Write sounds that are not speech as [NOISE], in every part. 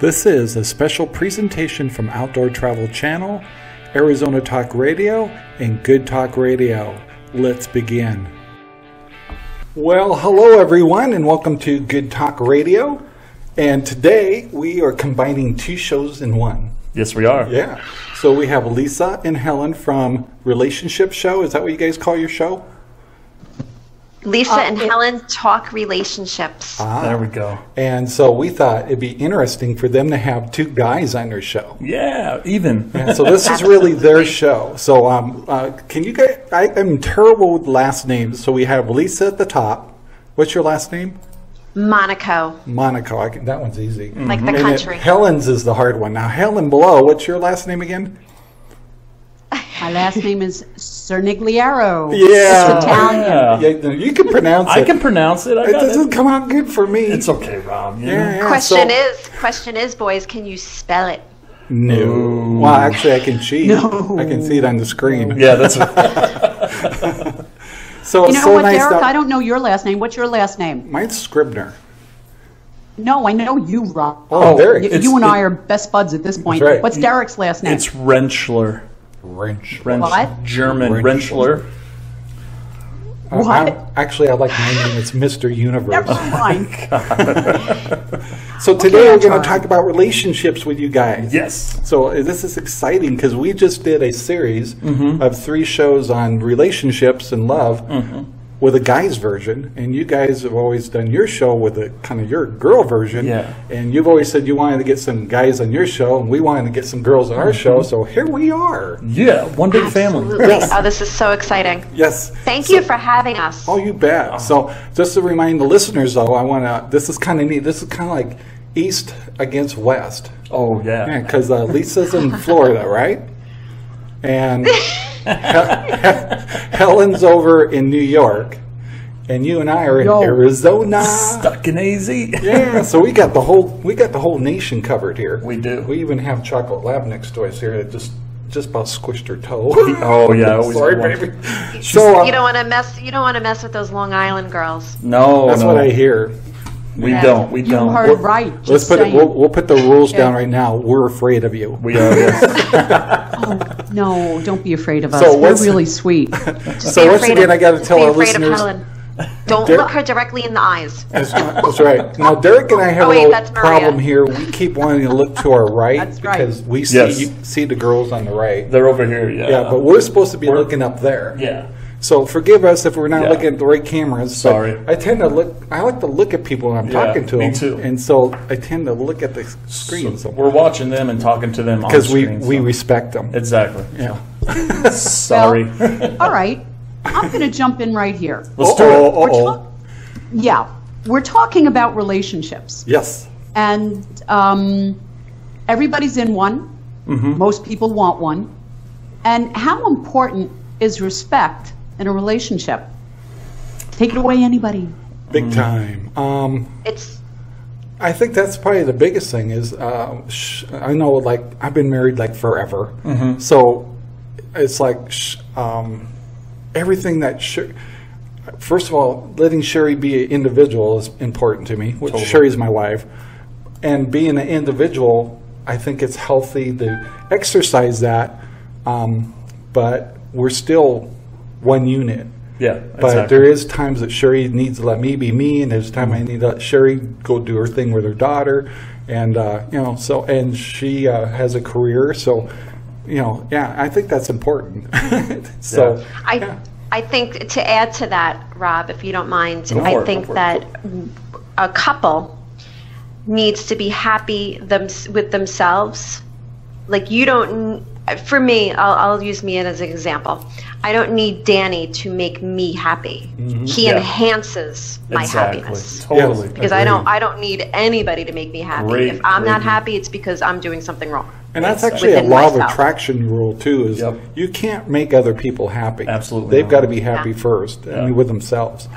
This is a special presentation from Outdoor Travel Channel, Arizona Talk Radio, and Good Talk Radio. Let's begin. Well, hello everyone, and welcome to Good Talk Radio. And today we are combining two shows in one. Yes, we are. Yeah. So we have Lisa and Helen from Relationship Show. Is that what you guys call your show? Lisa Uh, and it- Helen talk relationships. Ah. There we go. And so we thought it'd be interesting for them to have two guys on their show. Yeah, even. And so this is really their show. So um, uh, can you guys? I, I'm terrible with last names. So we have Lisa at the top. What's your last name? Monaco, Monaco. I can, that one's easy. like the And then country. Helen's is the hard one. Now Helen below. What's your last name again? My last name is Cernigliaro. Yeah. It's Italian. Yeah. Yeah, you can pronounce it. I can pronounce it. I It doesn't it. come out good for me. It's okay, Rob. you yeah, yeah. question so- is, question is, boys, can you spell it? no. Well, actually, I can cheat. No. I can see it on the screen. Yeah, that's [LAUGHS] So You know so what, nice. Derek? that- I don't know your last name. What's your last name? Mine's Scribner. No, I know you, Rob. Oh, Derek. You, you and I it- are best buds at this point. right. What's Derek's last name? it's Renschler. Wrench. Wrench, What? German Renschler. Renschler. Uh, What? I'm- actually, I like my name. It's Mr. Universe. Never mind. [LAUGHS] So today Okay, we're going to talk about relationships with you guys. Yes. So uh, this is exciting because we just did a series Mm-hmm. of three shows on relationships and love with a guy's version, and you guys have always done your show with a kind of your girl version. Yeah. And you've always said you wanted to get some guys on your show, and we wanted to get some girls on our Mm-hmm. show. So here we are. Yeah, one big family. Yes. Oh, this is so exciting. Yes. Thank So- you for having us. Oh, you bet. So, just to remind the listeners, though, I want to. This is kind of neat. This is kind of like East against West. Oh, yeah. Yeah, because uh, Lisa's in Florida, right? And Hel- [LAUGHS] [LAUGHS] Helen's over in New York, and you and I are in Yo. Arizona. Stuck in AZ. Yeah, so we got the whole we got the whole nation covered here. We do. We even have Chocolate Lab next to us here that just just about squished her toe. Oh, yeah. I always Sorry, want- baby. So uh, you don't want to mess. You don't want to mess with those Long Island girls. No, that's no. what I hear. We Yeah. don't. We You don't. heard right. Let's Just put it. We'll, we'll put the rules down right now. We're afraid of you. We are. Yes. [LAUGHS] [LAUGHS] No, don't be afraid of us. So We're what's- really sweet. [LAUGHS] So Be once afraid again, of- I got to tell be our afraid of listeners. Helen. Don't Derek- look her directly in the eyes. That's, that's right. Now, Derek and I have Oh, wait, a that's little Maria. problem here. We keep wanting to look to our [LAUGHS] right That's right. because we see Yes. you see the girls on the right. They're over here. Yeah. Yeah, but we're supposed to be We're- looking up there. Yeah. So forgive us if we're not Yeah. looking at the right cameras. Sorry. I tend to look. I like to look at people when I'm Yeah, talking to me them. too. And so I tend to look at the screen So we're watching them and talking to them because we screen, we so- respect them. Exactly. Yeah. [LAUGHS] Sorry. All right. I'm going to jump in right here. Let's do it. Uh-oh, We're uh-oh. ta- yeah, we're talking about relationships. Yes. and um, everybody's in one. Mm-hmm. Most people want one. And how important is respect in a relationship? Take it away, anybody. Big time. Um, It's I think that's probably the biggest thing is uh, sh- I know like I've been married like forever, so it's like sh- um, everything that Sher- first of all letting Sherry be an individual is important to me. Which Sherry's my wife, and being an individual, I think it's healthy to exercise that, um, but we're still one unit. Yeah. But exactly. there is times that Sherry needs to let me be me, and there's time I need to let Sherry go do her thing with her daughter, and uh, you know, so and she uh, has a career, so you know, yeah, I think that's important. [LAUGHS] so Yeah. I, yeah. I think to add to that, Rob, if you don't mind, Go I it, think for that a couple needs to be happy them, with themselves. Like you don't. For me, I'll, I'll use me as an example. I don't need Danny to make me happy. He Mm-hmm. Yeah. enhances my exactly. happiness. Totally. Yes. Because I don't, I don't need anybody to make me happy. Great, if I'm not happy, it's because I'm doing something wrong. And that's actually a within law of attraction rule too. Is Yep. you can't make other people happy. Absolutely they've not. got to be happy Yeah. first, I mean, with themselves,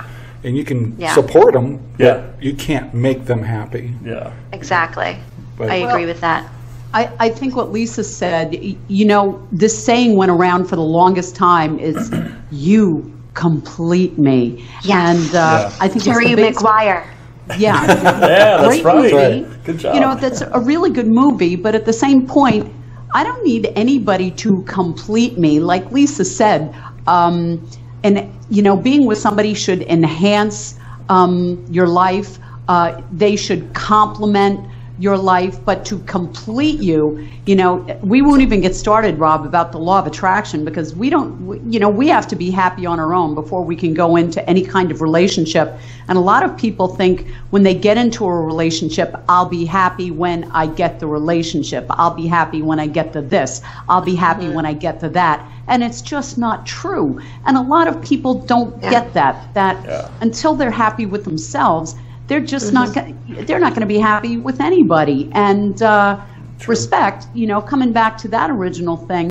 and you can Yeah. support them. Yeah. you can't make them happy. Yeah. Exactly. But- I agree with that. I, I think what Lisa said, you know, this saying went around for the longest time is, you complete me. Yes. And uh, I think it's Jerry Maguire. Yeah. [LAUGHS] Yeah, that's Great right. movie. Right. Good job. You know, that's a really good movie, but at the same point, I don't need anybody to complete me. Like Lisa said, um, and, you know, being with somebody should enhance um, your life. Uh, they should complement your life, but to complete you, you know, we won't even get started, Rob, about the law of attraction because we don't, you know, we have to be happy on our own before we can go into any kind of relationship. And a lot of people think when they get into a relationship, I'll be happy when I get the relationship. I'll be happy when I get to this. I'll be happy when I get to that. And it's just not true. And a lot of people don't get that, that Yeah. until they're happy with themselves, they're just not going they're not going to be happy with anybody. And uh, respect you know coming back to that original thing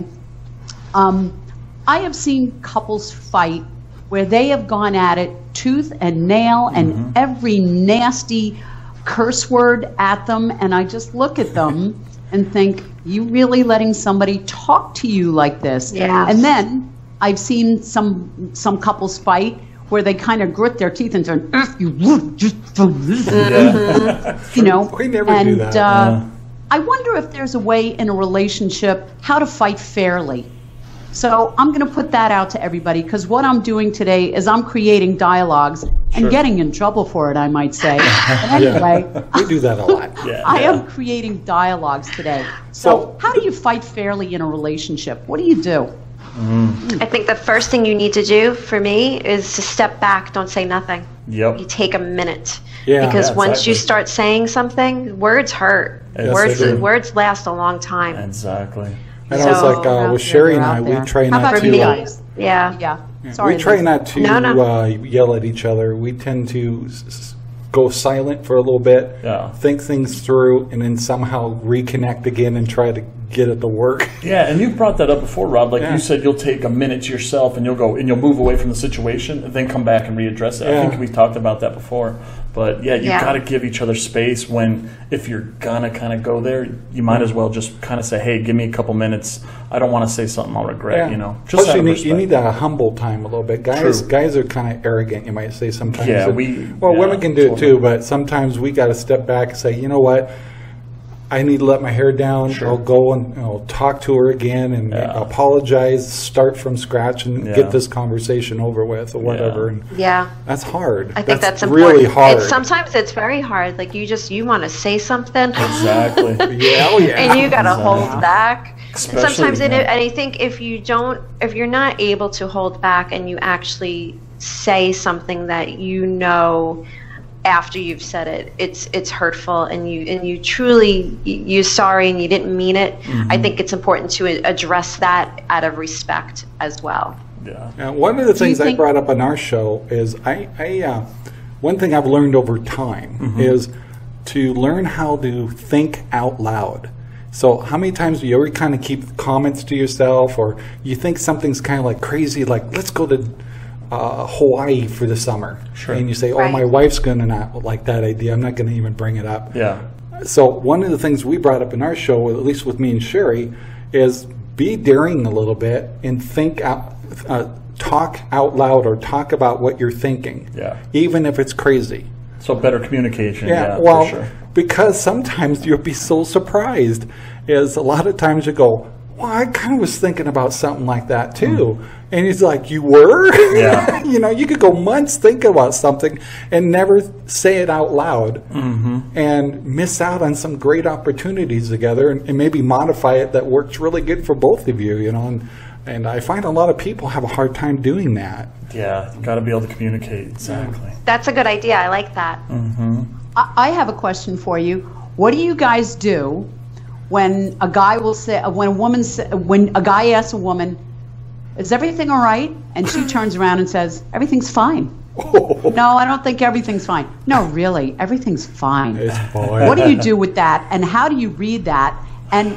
um, i have seen couples fight where they have gone at it tooth and nail and every nasty curse word at them. And i just look at them [LAUGHS] and think you really letting somebody talk to you like this? Yeah. and then i've seen some some couples fight where they kind of grit their teeth and say, "If you would just do this," you know. [LAUGHS] We never do and, that. Uh, I wonder if there's a way in a relationship how to fight fairly. So I'm going to put that out to everybody because what I'm doing today is I'm creating dialogues and getting in trouble for it, I might say. [LAUGHS] But anyway, [LAUGHS] we do that a lot. yeah, I yeah. am creating dialogues today. So, So- how do you fight fairly in a relationship? What do you do? I think the first thing you need to do for me is to step back, don't say nothing. Yep. You take a minute. Yeah. because Yeah, once you start saying something, words hurt. Yes, words words last a long time. Exactly. And I was like, uh, with Sherry and I, we try not to. me, guys? yeah. Yeah. Sorry. we try not to No, no. Uh, yell at each other. We tend to s- s- go silent for a little bit, Yeah. think things through, and then somehow reconnect again and try to get it to work. [LAUGHS] Yeah, and you've brought that up before, Rob. Like Yeah. you said, you'll take a minute to yourself and you'll go and you'll move away from the situation and then come back and readdress it. I think we've talked about that before. But yeah, you Yeah. got to give each other space when if you're gonna kind of go there, you might as well just kind of say, "Hey, give me a couple minutes. I don't want to say something I'll regret." You know, just Plus, you need, you need that humble time a little bit. Guys, True. guys are kind of arrogant. You might say sometimes. Yeah, And- we- Well, yeah, women can do it too, but sometimes we got to step back and say, you know what? I need to let my hair down. I'll go and I'll talk to her again and Yeah. apologize, start from scratch, and Yeah. get this conversation over with or whatever. Yeah. And Yeah. that's hard. I think that's, important. really hard. It's, sometimes it's very hard. Like you just you want to say something, exactly. [LAUGHS] yeah, oh yeah. and you got to hold back. Especially, sometimes, it, yeah. and I think if you don't, if you're not able to hold back, and you actually say something that you know after you've said it, it's it's hurtful, and you and you truly you're sorry and you didn't mean it. I think it's important to address that out of respect as well. yeah. Now, one of the things I brought up on our show is I, I uh, one thing I've learned over time is to learn how to think out loud. So, how many times do you ever kind of keep comments to yourself, or you think something's kind of like crazy, like let's go to uh, Hawaii for the summer, Sure. and you say, "Oh, Right. my wife's going to not like that idea. I'm not going to even bring it up." Yeah. So one of the things we brought up in our show, at least with me and Sherry, is be daring a little bit and think out, uh, talk out loud or talk about what you're thinking. Yeah. Even if it's crazy. So better communication. Yeah, well, for sure. because sometimes you'll be so surprised. Is a lot of times you go, "Well, I kind of was thinking about something like that too," and he's like, "You were?" Yeah. [LAUGHS] you know, you could go months thinking about something and never say it out loud, Mm-hmm. and miss out on some great opportunities together, and, and maybe modify it that works really good for both of you. You know, and and I find a lot of people have a hard time doing that. Yeah, you got to be able to communicate. Exactly. That's a good idea. I like that. I I have a question for you. What do you guys do when a guy will say, when a woman, say, when a guy asks a woman, "Is everything all right?" and she turns around and says, "Everything's fine." [LAUGHS] no, I don't think everything's fine. No, really, everything's fine. It's fine. What do you do with that, and how do you read that, and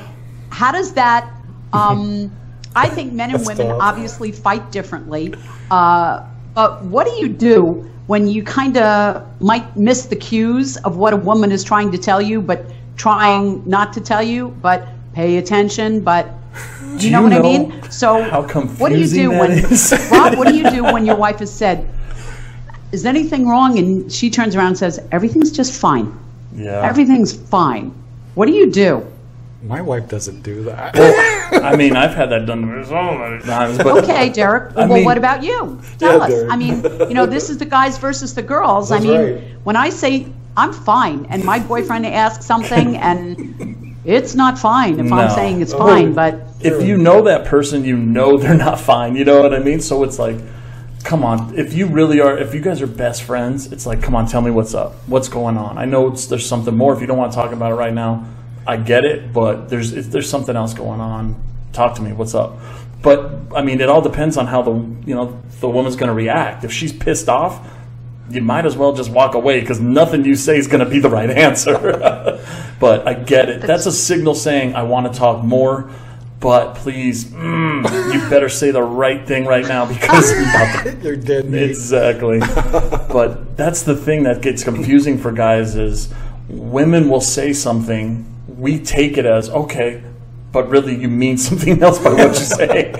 how does that? Um, [LAUGHS] I think men and That's women tough. obviously fight differently, uh, but what do you do when you kind of might miss the cues of what a woman is trying to tell you, but trying not to tell you, but pay attention, but do you know you what I mean? So how what do you do that when is? Rob? What do you do when your wife has said, is anything wrong? And she turns around and says, everything's just fine. Yeah. Everything's fine. What do you do? My wife doesn't do that. [LAUGHS] I mean, I've had that done to me so many times. But Okay, Derek. I well, mean- what about you? Tell Yeah, us. Derek. I mean, you know, this is the guys versus the girls. That's I mean, right. when I say I'm fine and my boyfriend asks something and it's not fine if I'm saying it's fine, but if you know that person, you know they're not fine. You know what I mean? So it's like, come on. If you really are, if you guys are best friends, it's like, come on, tell me what's up. What's going on? I know it's, there's something more. If you don't want to talk about it right now, I get it. But there's if there's something else going on. Talk to me. What's up? But I mean, it all depends on how the you know the woman's going to react. If she's pissed off, you might as well just walk away because nothing you say is going to be the right answer. [LAUGHS] but I get it. That's a signal saying I want to talk more. But please, mm, you better say the right thing right now because I'm about to [LAUGHS] You're dead. Exactly. [LAUGHS] but that's the thing that gets confusing for guys is women will say something, we take it as okay, but really you mean something else by what you say,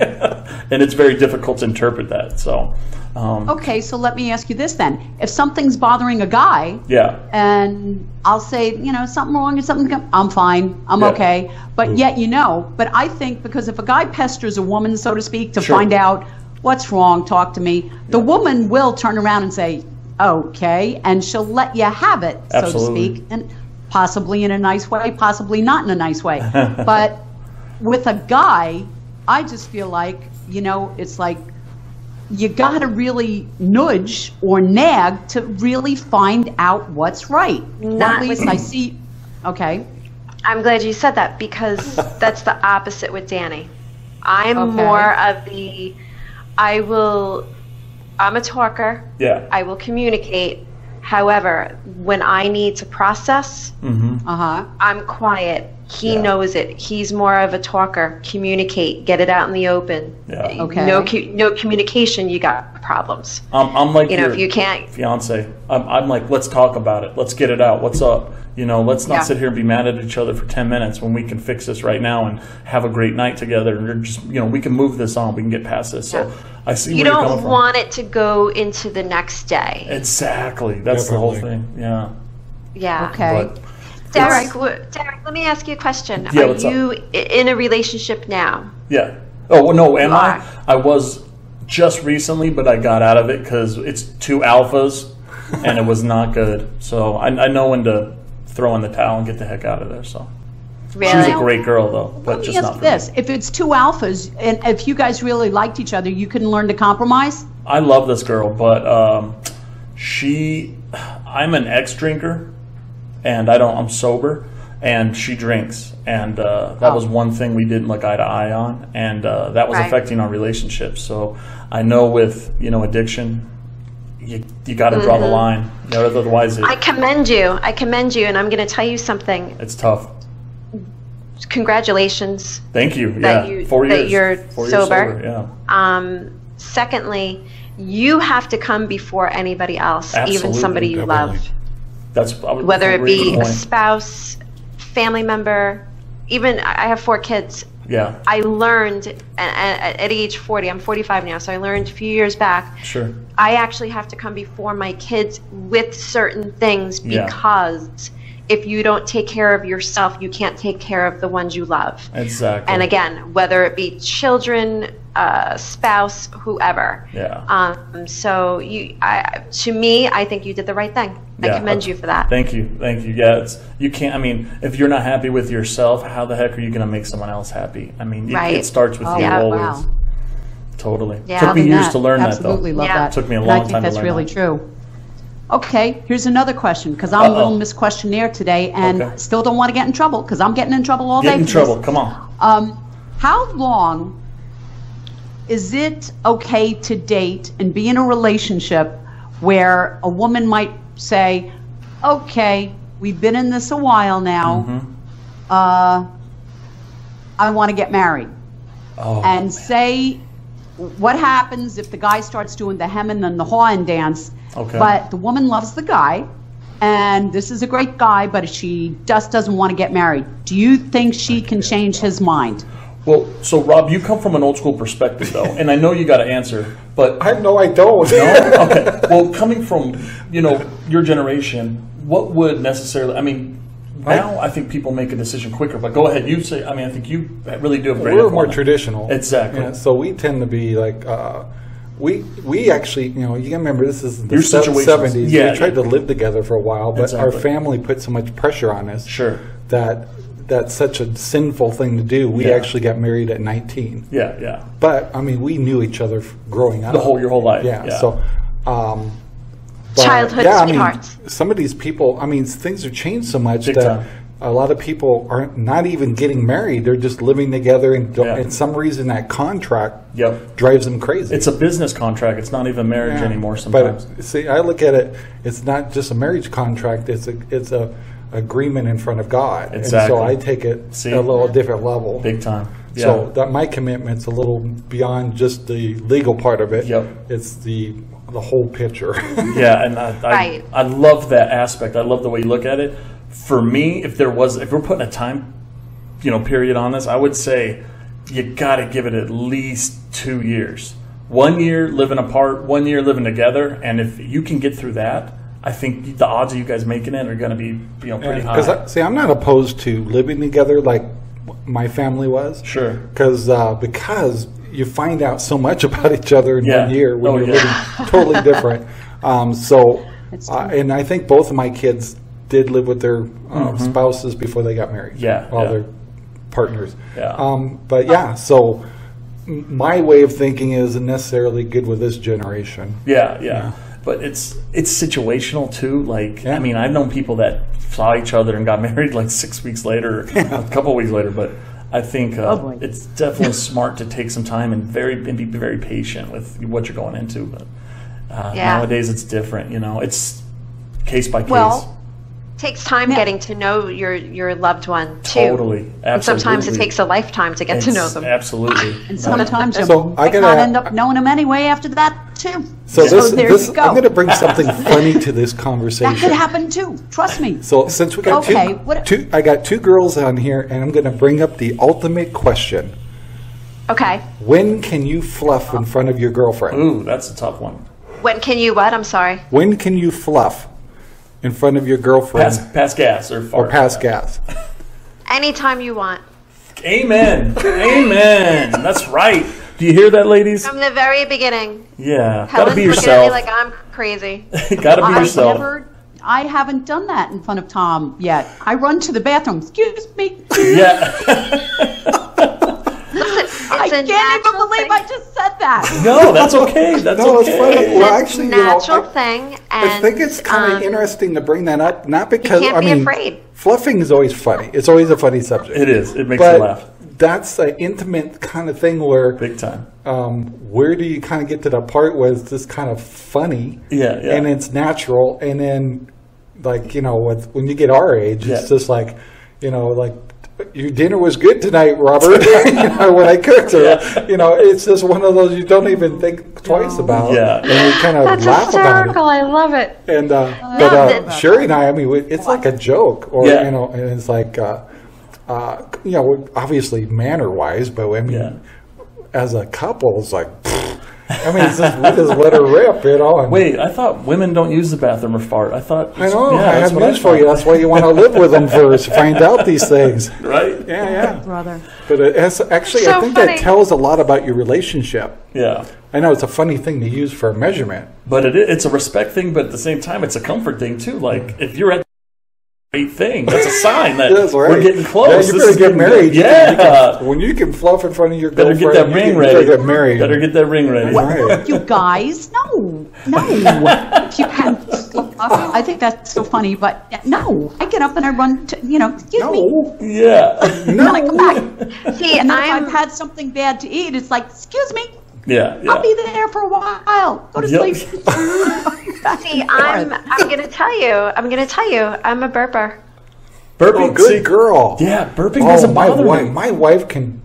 and it's very difficult to interpret that. So, um, okay, so let me ask you this then. If something's bothering a guy yeah, and I'll say, you know, something wrong or something, I'm fine, I'm Yeah. okay. But yet, you know, but I think because if a guy pesters a woman, so to speak, to Sure. find out what's wrong, talk to me, the woman will turn around and say, okay, and she'll let you have it, so Absolutely. to speak, and possibly in a nice way, possibly not in a nice way. [LAUGHS] but with a guy, I just feel like, you know, it's like you got to really nudge or nag to really find out what's right. Or Not at least I see. Okay. I'm glad you said that because [LAUGHS] that's the opposite with Danny. I'm Okay. more of the, I will, I'm a talker. yeah, I will communicate. However, when I need to process, hmm Uh huh. I'm quiet. He Yeah. knows it. He's more of a talker. Communicate. Get it out in the open. Yeah. Okay. No, no communication. You got problems. I'm, I'm like You know, your if you can't. fiance. I'm, I'm like, let's talk about it. Let's get it out. What's up? You know, let's not Yeah. sit here and be mad at each other for 10 minutes when we can fix this right now and have a great night together. And just, you know, we can move this on. We can get past this. So I see You where you're coming don't from. want it to go into the next day. Exactly. That's the whole thing. Yeah. Yeah. Okay. But Derek, Derek, let me ask you a question. Yeah, Are what's up? you i- in a relationship now? yeah. Oh, well, no, am I? I was just recently, but I got out of it because it's two alphas [LAUGHS] and it was not good. So I, I know when to throw in the towel and get the heck out of there. So Really? she's a great girl, though, but Let me just ask not this: me. If it's two alphas, and if you guys really liked each other, you can learn to compromise. I love this girl, but um, she, I'm an ex drinker, and I don't. I'm sober, and she drinks, and uh, that Oh. was one thing we didn't look eye to eye on, and uh, that was Right. affecting our relationship. So I know with you know addiction, you you got to draw the line. You know, otherwise, it, Mm-hmm. I commend you. I commend you, and I'm going to tell you something. it's tough. Congratulations. Thank you. That yeah, you- four that years. you're four sober. Years sober. Yeah. Um, secondly, you have to come before anybody else, even somebody you definitely. love. That's would- whether it be a spouse, family member, even I have four kids. Yeah. I learned at, age 40, I'm 45 now, so I learned a few years back. Sure. I actually have to come before my kids with certain things Yeah. because if you don't take care of yourself, you can't take care of the ones you love. Exactly. And again, whether it be children, uh, spouse, whoever. Yeah. Um, so you, I, to me, I think you did the right thing. I Yeah, commend that's- you for that. Thank you, thank you. Yeah, it's you can't. I mean, if you're not happy with yourself, how the heck are you going to make someone else happy? I mean, it, Right. it starts with Oh, you yeah, always. wow. Totally. Yeah. Took me years that. to learn Absolutely that love Yeah. that. Took me a And long I think time that's really that. true. Okay, here's another question because I'm a Uh-oh. little misquestionnaire today, and Okay. still don't want to get in trouble because I'm getting in trouble all though. day. Get in trouble. this. Come on. Um, how long is it okay to date and be in a relationship where a woman might say, "Okay, we've been in this a while now. Mm-hmm. Uh, I want to get married," Oh, and say, "What happens if the guy starts doing the hemming and the hawing dance?" Okay. But the woman loves the guy, and this is a great guy, but she just doesn't want to get married. Do you think she can change his mind? Well, so Rob, you come from an old school perspective, though, and I know you got to answer, but I know I don't. no? Okay. Well, coming from you know your generation, what would necessarily? I mean, now I think people make a decision quicker. But go ahead, you say. I mean, I think you really do have. We're more traditional. Exactly. Yeah, so we tend to be like, uh, we we actually, you know, you can remember this is the Your se- situations. 70s. Yeah, we tried yeah. to live together for a while, but our family put so much pressure on us Sure. that that's such a sinful thing to do. We Yeah. actually got married at 19. Yeah, yeah. But, I mean, we knew each other growing up. The whole your whole life. Yeah, Yeah. so. Um, but, Childhood yeah, I sweethearts. mean, some of these people, I mean, things have changed so much Big that time. a lot of people are not not even getting married. They're just living together, and Yeah. and some reason that contract Yep. drives them crazy. It's a business contract. It's not even marriage Yeah. anymore. Sometimes. But see, I look at it. It's not just a marriage contract. It's a it's a agreement in front of God. Exactly. And so I take it See? a little different level. Big time. Yeah. So that my commitment's a little beyond just the legal part of it. Yep. It's the the whole picture. [LAUGHS] Yeah, and I, I, Right. I love that aspect. I love the way you look at it. For me, if there was, if we're putting a time, you know, period on this, I would say you got to give it at least two years. One year living apart, one year living together, and if you can get through that, I think the odds of you guys making it are going to be, you know, pretty high. Because see, I'm not opposed to living together like my family was. Sure. Because uh, because you find out so much [LAUGHS] about each other in Yeah. one year when Oh, you're yeah. living totally [LAUGHS] different. Um, so, uh, and I think both of my kids did live with their um, spouses before they got married. Mm-hmm. Yeah, Well, yeah. their partners. Yeah. Um, but yeah, so my way of thinking isn't necessarily good with this generation. Yeah, yeah. But it's it's situational too. Like Yeah. I mean, I've known people that saw each other and got [LAUGHS] married like six weeks later, [LAUGHS] a couple weeks later. But I think uh, Oh, it's definitely [LAUGHS] smart to take some time and very and be very patient with what you're going into. But uh, Yeah. nowadays it's different. You know, it's case by case. Well, takes time Yeah. getting to know your your loved one too. Totally. And sometimes it takes a lifetime to get to know them. Absolutely. and sometimes you So, I might gotta- not end up knowing them anyway after that too. So, this, there this you go. I'm going to bring [LAUGHS] something funny to this conversation. that could happen too. Trust me. So since we got Okay, two, what- two, I got two girls on here, and I'm going to bring up the ultimate question: Okay. When can you fluff in front of your girlfriend? Ooh, that's a tough one. When can you what? I'm sorry. When can you fluff in front of your girlfriend Pass, pass gas or or fart. pass gas? Anytime you want. Amen. Amen. That's right. Do you hear that, ladies? From the very beginning. Yeah. Helen's Gotta be looking at yourself. me like I'm crazy. [LAUGHS] Gotta be I've yourself. never, I haven't done that in front of Tom yet. I run to the bathroom. Excuse me. Yeah. Listen, [LAUGHS] it's I a can't even believe thing. I just said that. No, that's okay. [LAUGHS] That's No, it's funny. Well, actually, a you know, natural I- thing, and I think it's kind of um, interesting to bring that up, not because can't I be mean, afraid. fluffing is always funny. It's always a funny subject. It is. It makes but you laugh. That's an intimate kind of thing where Big time. um, where do you kind of get to the part where it's just kind of funny Yeah, yeah. and it's natural and then like you know with, when you get our age Yeah. it's just like you know like your dinner was good tonight robert [LAUGHS] you know when i cooked or Yeah. you know it's just one of those you don't even think twice about Yeah. and you kind of That's laugh about hysterical. I love it. it and uh, but uh, that- Sherry and I, I mean, it's like a joke, or Yeah. you know, and it's like, uh, uh, you know, obviously manner wise, but I mean, Yeah. as a couple, it's like, pfft. I mean, it's just, we just let her rip, you know. And Wait, I thought women don't use the bathroom or fart. I thought. I know. Yeah, I that's have news for you. That's why you want to live with them first. [LAUGHS] Find out these things. Right? Yeah, yeah. Brother. But it has, actually, I think funny. that tells a lot about your relationship. Yeah. I know it's a funny thing to use for a measurement. But it, it's a respect thing, but at the same time, it's a comfort thing too. Like if you're at the right thing, that's a sign that [LAUGHS] That's right. we're getting close. Yeah, This you're gonna get getting married. good. You can- you Yeah. can- when you can fluff in front of your Better girlfriend, get that you ring can ready. get married. Better get that ring ready. Right. You guys, no, no. [LAUGHS] you can. I think that's so funny, but no. I get up and I run to, you know, excuse me. No. Yeah. [LAUGHS] And then I come back. See, And then if I'm I've had something bad to eat, it's like, excuse me, Yeah. Yeah. I'll be there for a while. Go to Yep. sleep. [LAUGHS] [LAUGHS] see, I'm I'm gonna tell you. I'm gonna tell you. I'm a burper. Burping. Oh, good see- girl. Yeah, burping Oh, doesn't my bother wife. me. My wife can.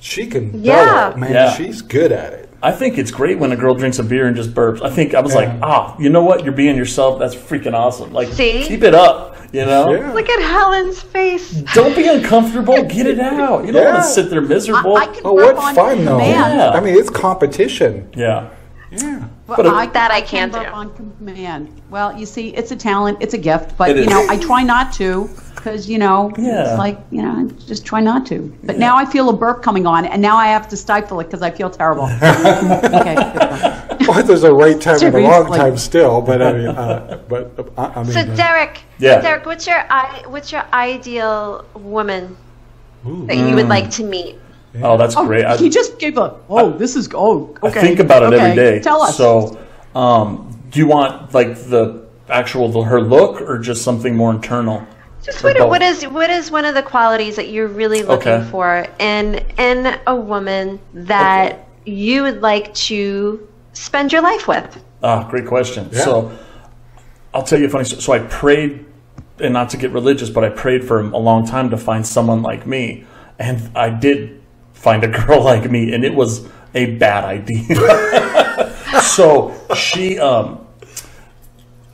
She can. Yeah. bellow, man. Yeah. She's good at it. I think it's great when a girl drinks a beer and just burps. I think I was like, Yeah. ah, you know what? You're being yourself. That's freaking awesome. Like, See? keep it up. You know, Yeah. Look at Helen's face. don't be uncomfortable. [LAUGHS] Get it out. You don't Yeah. want to sit there miserable. I, I can Oh, burp what on fun though! Yeah. I mean, it's competition. yeah. Yeah. But a- That I can can't burp do. on command. Well, you see, it's a talent, it's a gift, but It you is. know, I try not to because you know, Yeah. it's like you know, just try not to. But now I feel a burp coming on, and now I have to stifle it because I feel terrible. [LAUGHS] okay. Well, there's a right time and a wrong time still, but I mean, uh, but uh, I, I mean, So uh, Derek, Yeah. Derek, what's your what's your ideal woman ooh. that you would like to meet? Oh, that's Oh, great. I, he just gave a. Oh, this is. Oh, I okay. think about it every okay. day. Tell us. So, um, do you want like the actual the, her look or just something more internal? Just Or what, both? what is what is one of the qualities that you're really looking Okay. for in in a woman that you would like to spend your life with? Ah, great question. Yeah. So, I'll tell you a funny. story. So I prayed, and not to get religious, but I prayed for a long time to find someone like me, and I did find a [LAUGHS] girl like me, and it was a bad idea. [LAUGHS] so she, um,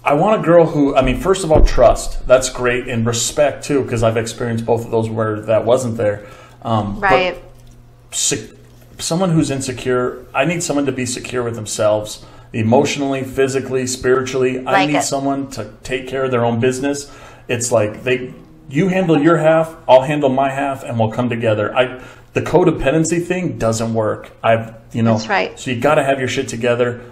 I want a girl who, I mean, first of all, trust. That's great, and respect too, because I've experienced both of those where that wasn't there. Um, Right. sec- someone who's insecure i need someone to be secure with themselves emotionally physically spiritually i need it. someone to take care of their own business it's like they you handle your half i'll handle my half and we'll come together i the codependency thing doesn't work i've you know That's right. so you got to have your shit together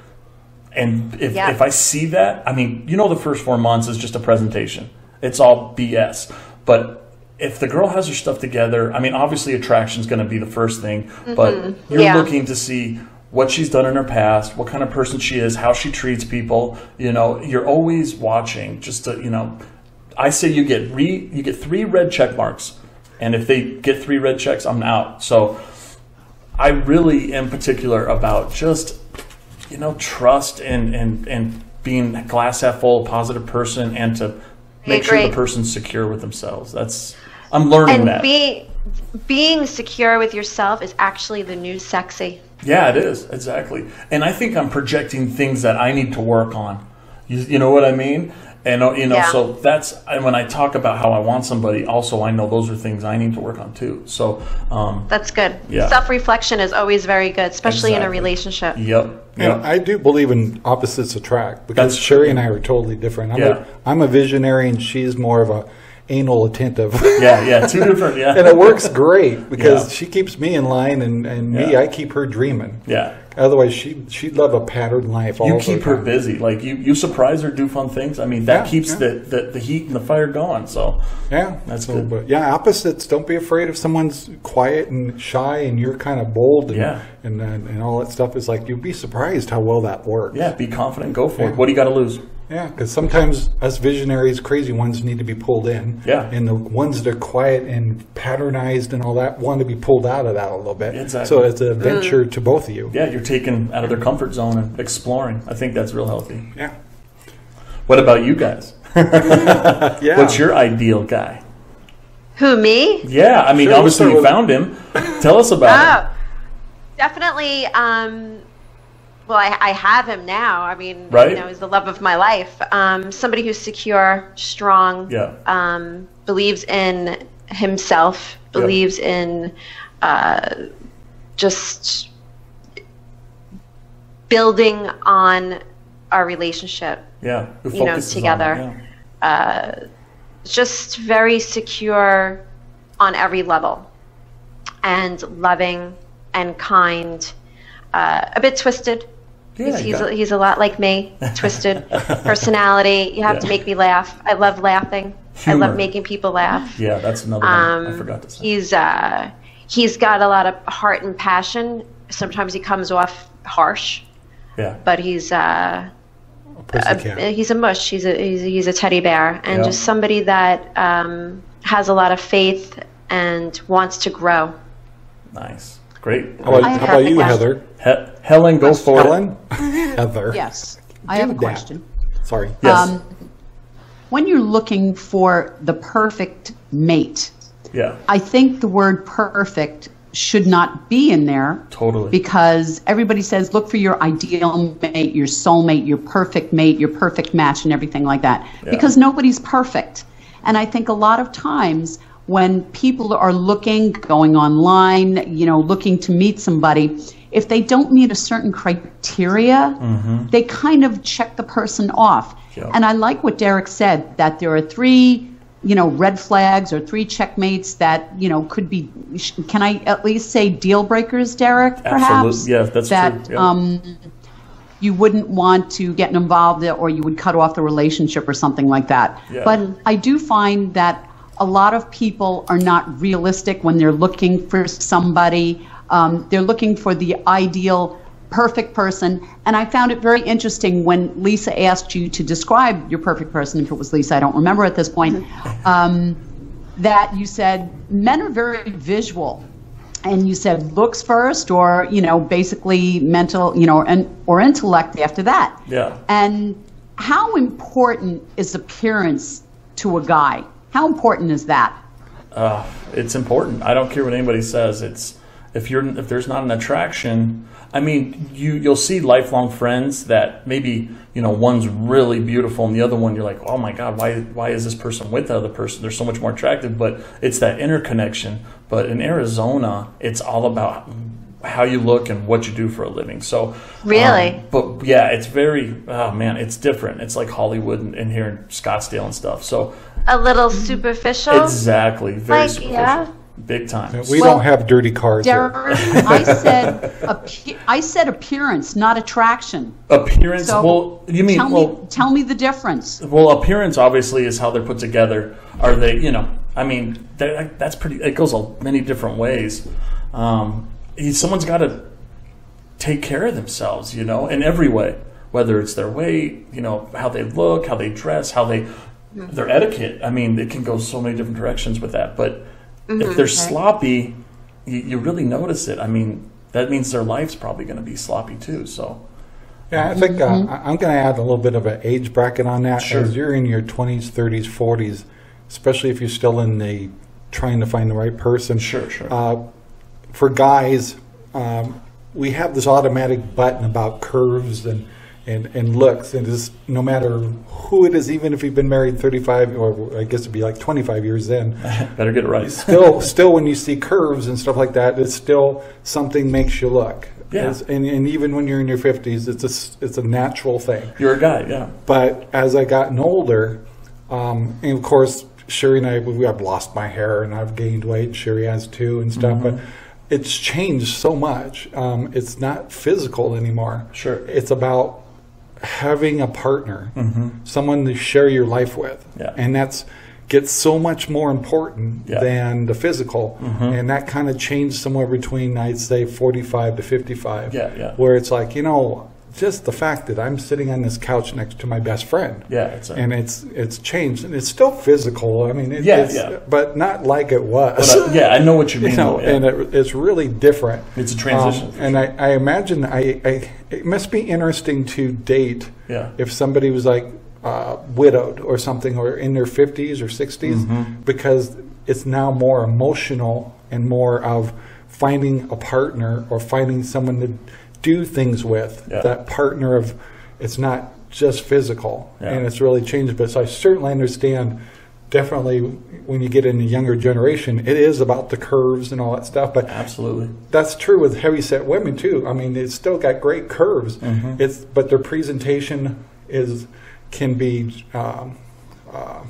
and if, Yeah. if i see that i mean you know the first four months is just a presentation it's all bs but if the girl has her stuff together i mean obviously attraction is going to be the first thing but you're Mm-hmm. Yeah. looking to see what she's done in her past what kind of person she is how she treats people you know you're always watching just to you know i say you get re you get three red check marks and if they get three red checks i'm out so i really am particular about just you know trust and and and being a glass half full positive person and to make sure the person's secure with themselves that's i'm learning And that being being secure with yourself is actually the new sexy. Yeah, it is exactly. And I think I'm projecting things that I need to work on. You, you know what I mean? And uh, you know, Yeah. so that's and when I talk about how I want somebody. Also, I know those are things I need to work on too. So, um, That's good. Yeah. Self reflection is always very good, especially in a relationship. yep, And yep. I do believe in opposites attract because That's Sherry and I are totally different. I'm, Yeah. a, I'm a visionary and she's more of a anal attentive. yeah, yeah, two different. [LAUGHS] Yeah, and it works great because Yeah. she keeps me in line and, and me, I keep her dreaming. Yeah. Otherwise, she, she'd love a patterned life. All You keep her time. busy. Like you, you surprise her, do fun things. I mean, that Yeah, keeps yeah. The, the the heat and the fire going. So, Yeah, That's so, good. But yeah, opposites. Don't be afraid if someone's quiet and shy, and you're kind of bold, and Yeah. and, and and all that stuff. Is like you'd be surprised how well that works. yeah, be confident, go for it. What do you got to lose? Yeah. Because sometimes us visionaries, crazy ones, need to be pulled in. Yeah. and the ones that are quiet and patternized and all that want to be pulled out of that a little bit. Exactly. So it's a venture to both of you. Yeah, you're taken out of their comfort zone and exploring. I think that's real healthy. Yeah. What about you guys? [LAUGHS] Yeah. What's your ideal guy? Who, me? Yeah, I mean, Sure, obviously we'll you found him. Tell us about Oh, definitely. Um, well, I, I have him now. I mean, Right. you know, he's the love of my life. Um, somebody who's secure, strong, Yeah. um, believes in himself, Yeah. believes in uh, just building on our relationship. Yeah, You know, together. it, yeah. just very secure on every level and loving and kind uh, a bit twisted Yeah, he's, he's, got- a, he's a lot like me. Twisted [LAUGHS] personality. You have to make me laugh. I love laughing. I love making people laugh. Yeah, that's another one. I um, forgot to say. he's uh, he's got a lot of heart and passion. Sometimes he comes off harsh Yeah, but he's uh, Pussycat. uh, he's a mush. He's a he's, he's a teddy bear, and Yeah. just somebody that um, has a lot of faith and wants to grow. nice, great. how about, how about you, question. Heather? He- Helen, go for it. Helen? [LAUGHS] Heather. Yes, I have a that. question. Sorry. Yes. Um, when you're looking for the perfect mate, yeah. I think the word perfect should not be in there. Totally. Because everybody says look for your ideal mate, your soulmate, your perfect mate, your perfect match, and everything like that. Because nobody's perfect. And I think a lot of times when people are looking, going online, you know, looking to meet somebody, if they don't meet a certain criteria, they kind of check the person off. Yeah. And I like what Derek said that there are three, you know, red flags or three checkmates that you know could be. Can I at least say deal breakers, Derek? Perhaps. Absolutely. Yeah, that's that, true. Yeah. Um, you wouldn't want to get involved or you would cut off the relationship or something like that. Yeah. But I do find that a lot of people are not realistic when they're looking for somebody. Um, they're looking for the ideal, perfect person. And I found it very interesting when Lisa asked you to describe your perfect person. If it was Lisa, I don't remember at this point. Um, that you said men are very visual and you said looks first or you know basically mental you know and or intellect after that Yeah. and how important is appearance to a guy how important is that Uh, it's important. I don't care what anybody says. It's if you're if there's not an attraction. I mean, you you'll see lifelong friends that maybe you know one's really beautiful and the other one you're like, oh my god, why why is this person with the other person? They're so much more attractive. But it's that interconnection. But in Arizona, it's all about how you look and what you do for a living. So Really? um, but yeah, it's very oh man, it's different. It's like Hollywood and, and here in Scottsdale and stuff. So A little superficial. Exactly. Very Like, superficial. yeah. Big time. We Well, don't have dirty cars here. I said appe- I said appearance not attraction Appearance. so well, you mean tell well? me tell me the difference Well, appearance obviously is how they're put together. Are they? You know, I mean, that's pretty. It goes a, many different ways. Um, he- someone's got to take care of themselves, you know, in every way. Whether it's their weight, you know, how they look, how they dress, how they their etiquette. I mean, it can go so many different directions with that. But if they're sloppy, you, you really notice it. I mean, that means their life's probably going to be sloppy too. So. Yeah, I think uh, I- I'm going to add a little bit of an age bracket on that. Sure. As you're in your 20s, 30s, 40s, especially if you're still in the trying to find the right person. Sure, sure. Uh, for guys, um, we have this automatic button about curves and, and, and looks, and just no matter who it is, even if you've been married 35 or I guess it'd be like 25 years then, [LAUGHS] Better get it right. still, still when you see curves and stuff like that, it's still something makes you look. Yeah. It's- and, and even when you're in your 50s, it's a, it's a natural thing. You're a guy, yeah. But as I gotten older, um, and of course, Sherry and I, we have lost my hair and I've gained weight. And Sherry has too and stuff. But Mm-hmm. It's changed so much. Um, it's not physical anymore. Sure. It's about having a partner, someone to share your life with. Mm-hmm. Yeah. And that's gets so much more important Yeah. Mm-hmm. than the physical. And that kind of changed somewhere between, I'd say, 45 to 55. Yeah, yeah. Where it's like, you know, just the fact that I'm sitting on this couch next to my best friend. Yeah, it's a- and it's it's changed and it's still physical. I mean, it, Yeah, it's, yeah. but not like it was. Uh, yeah, I know what you [LAUGHS] mean. you know, though, yeah. and it, it's really different. It's a transition, Um, and I, I imagine I, I it must be interesting to date Yeah. if somebody was like uh, widowed or something or in their 50s or 60s Mm-hmm. because it's now more emotional and more of finding a partner or finding someone to do things with Yeah. that partner of it's not just physical Yeah. and it's really changed but so I certainly understand definitely when you get in the younger generation it is about the curves and all that stuff but Absolutely. that's true with heavy set women too. I mean, it's still got great curves. Mm-hmm. It's but their presentation is can be. Um, uh,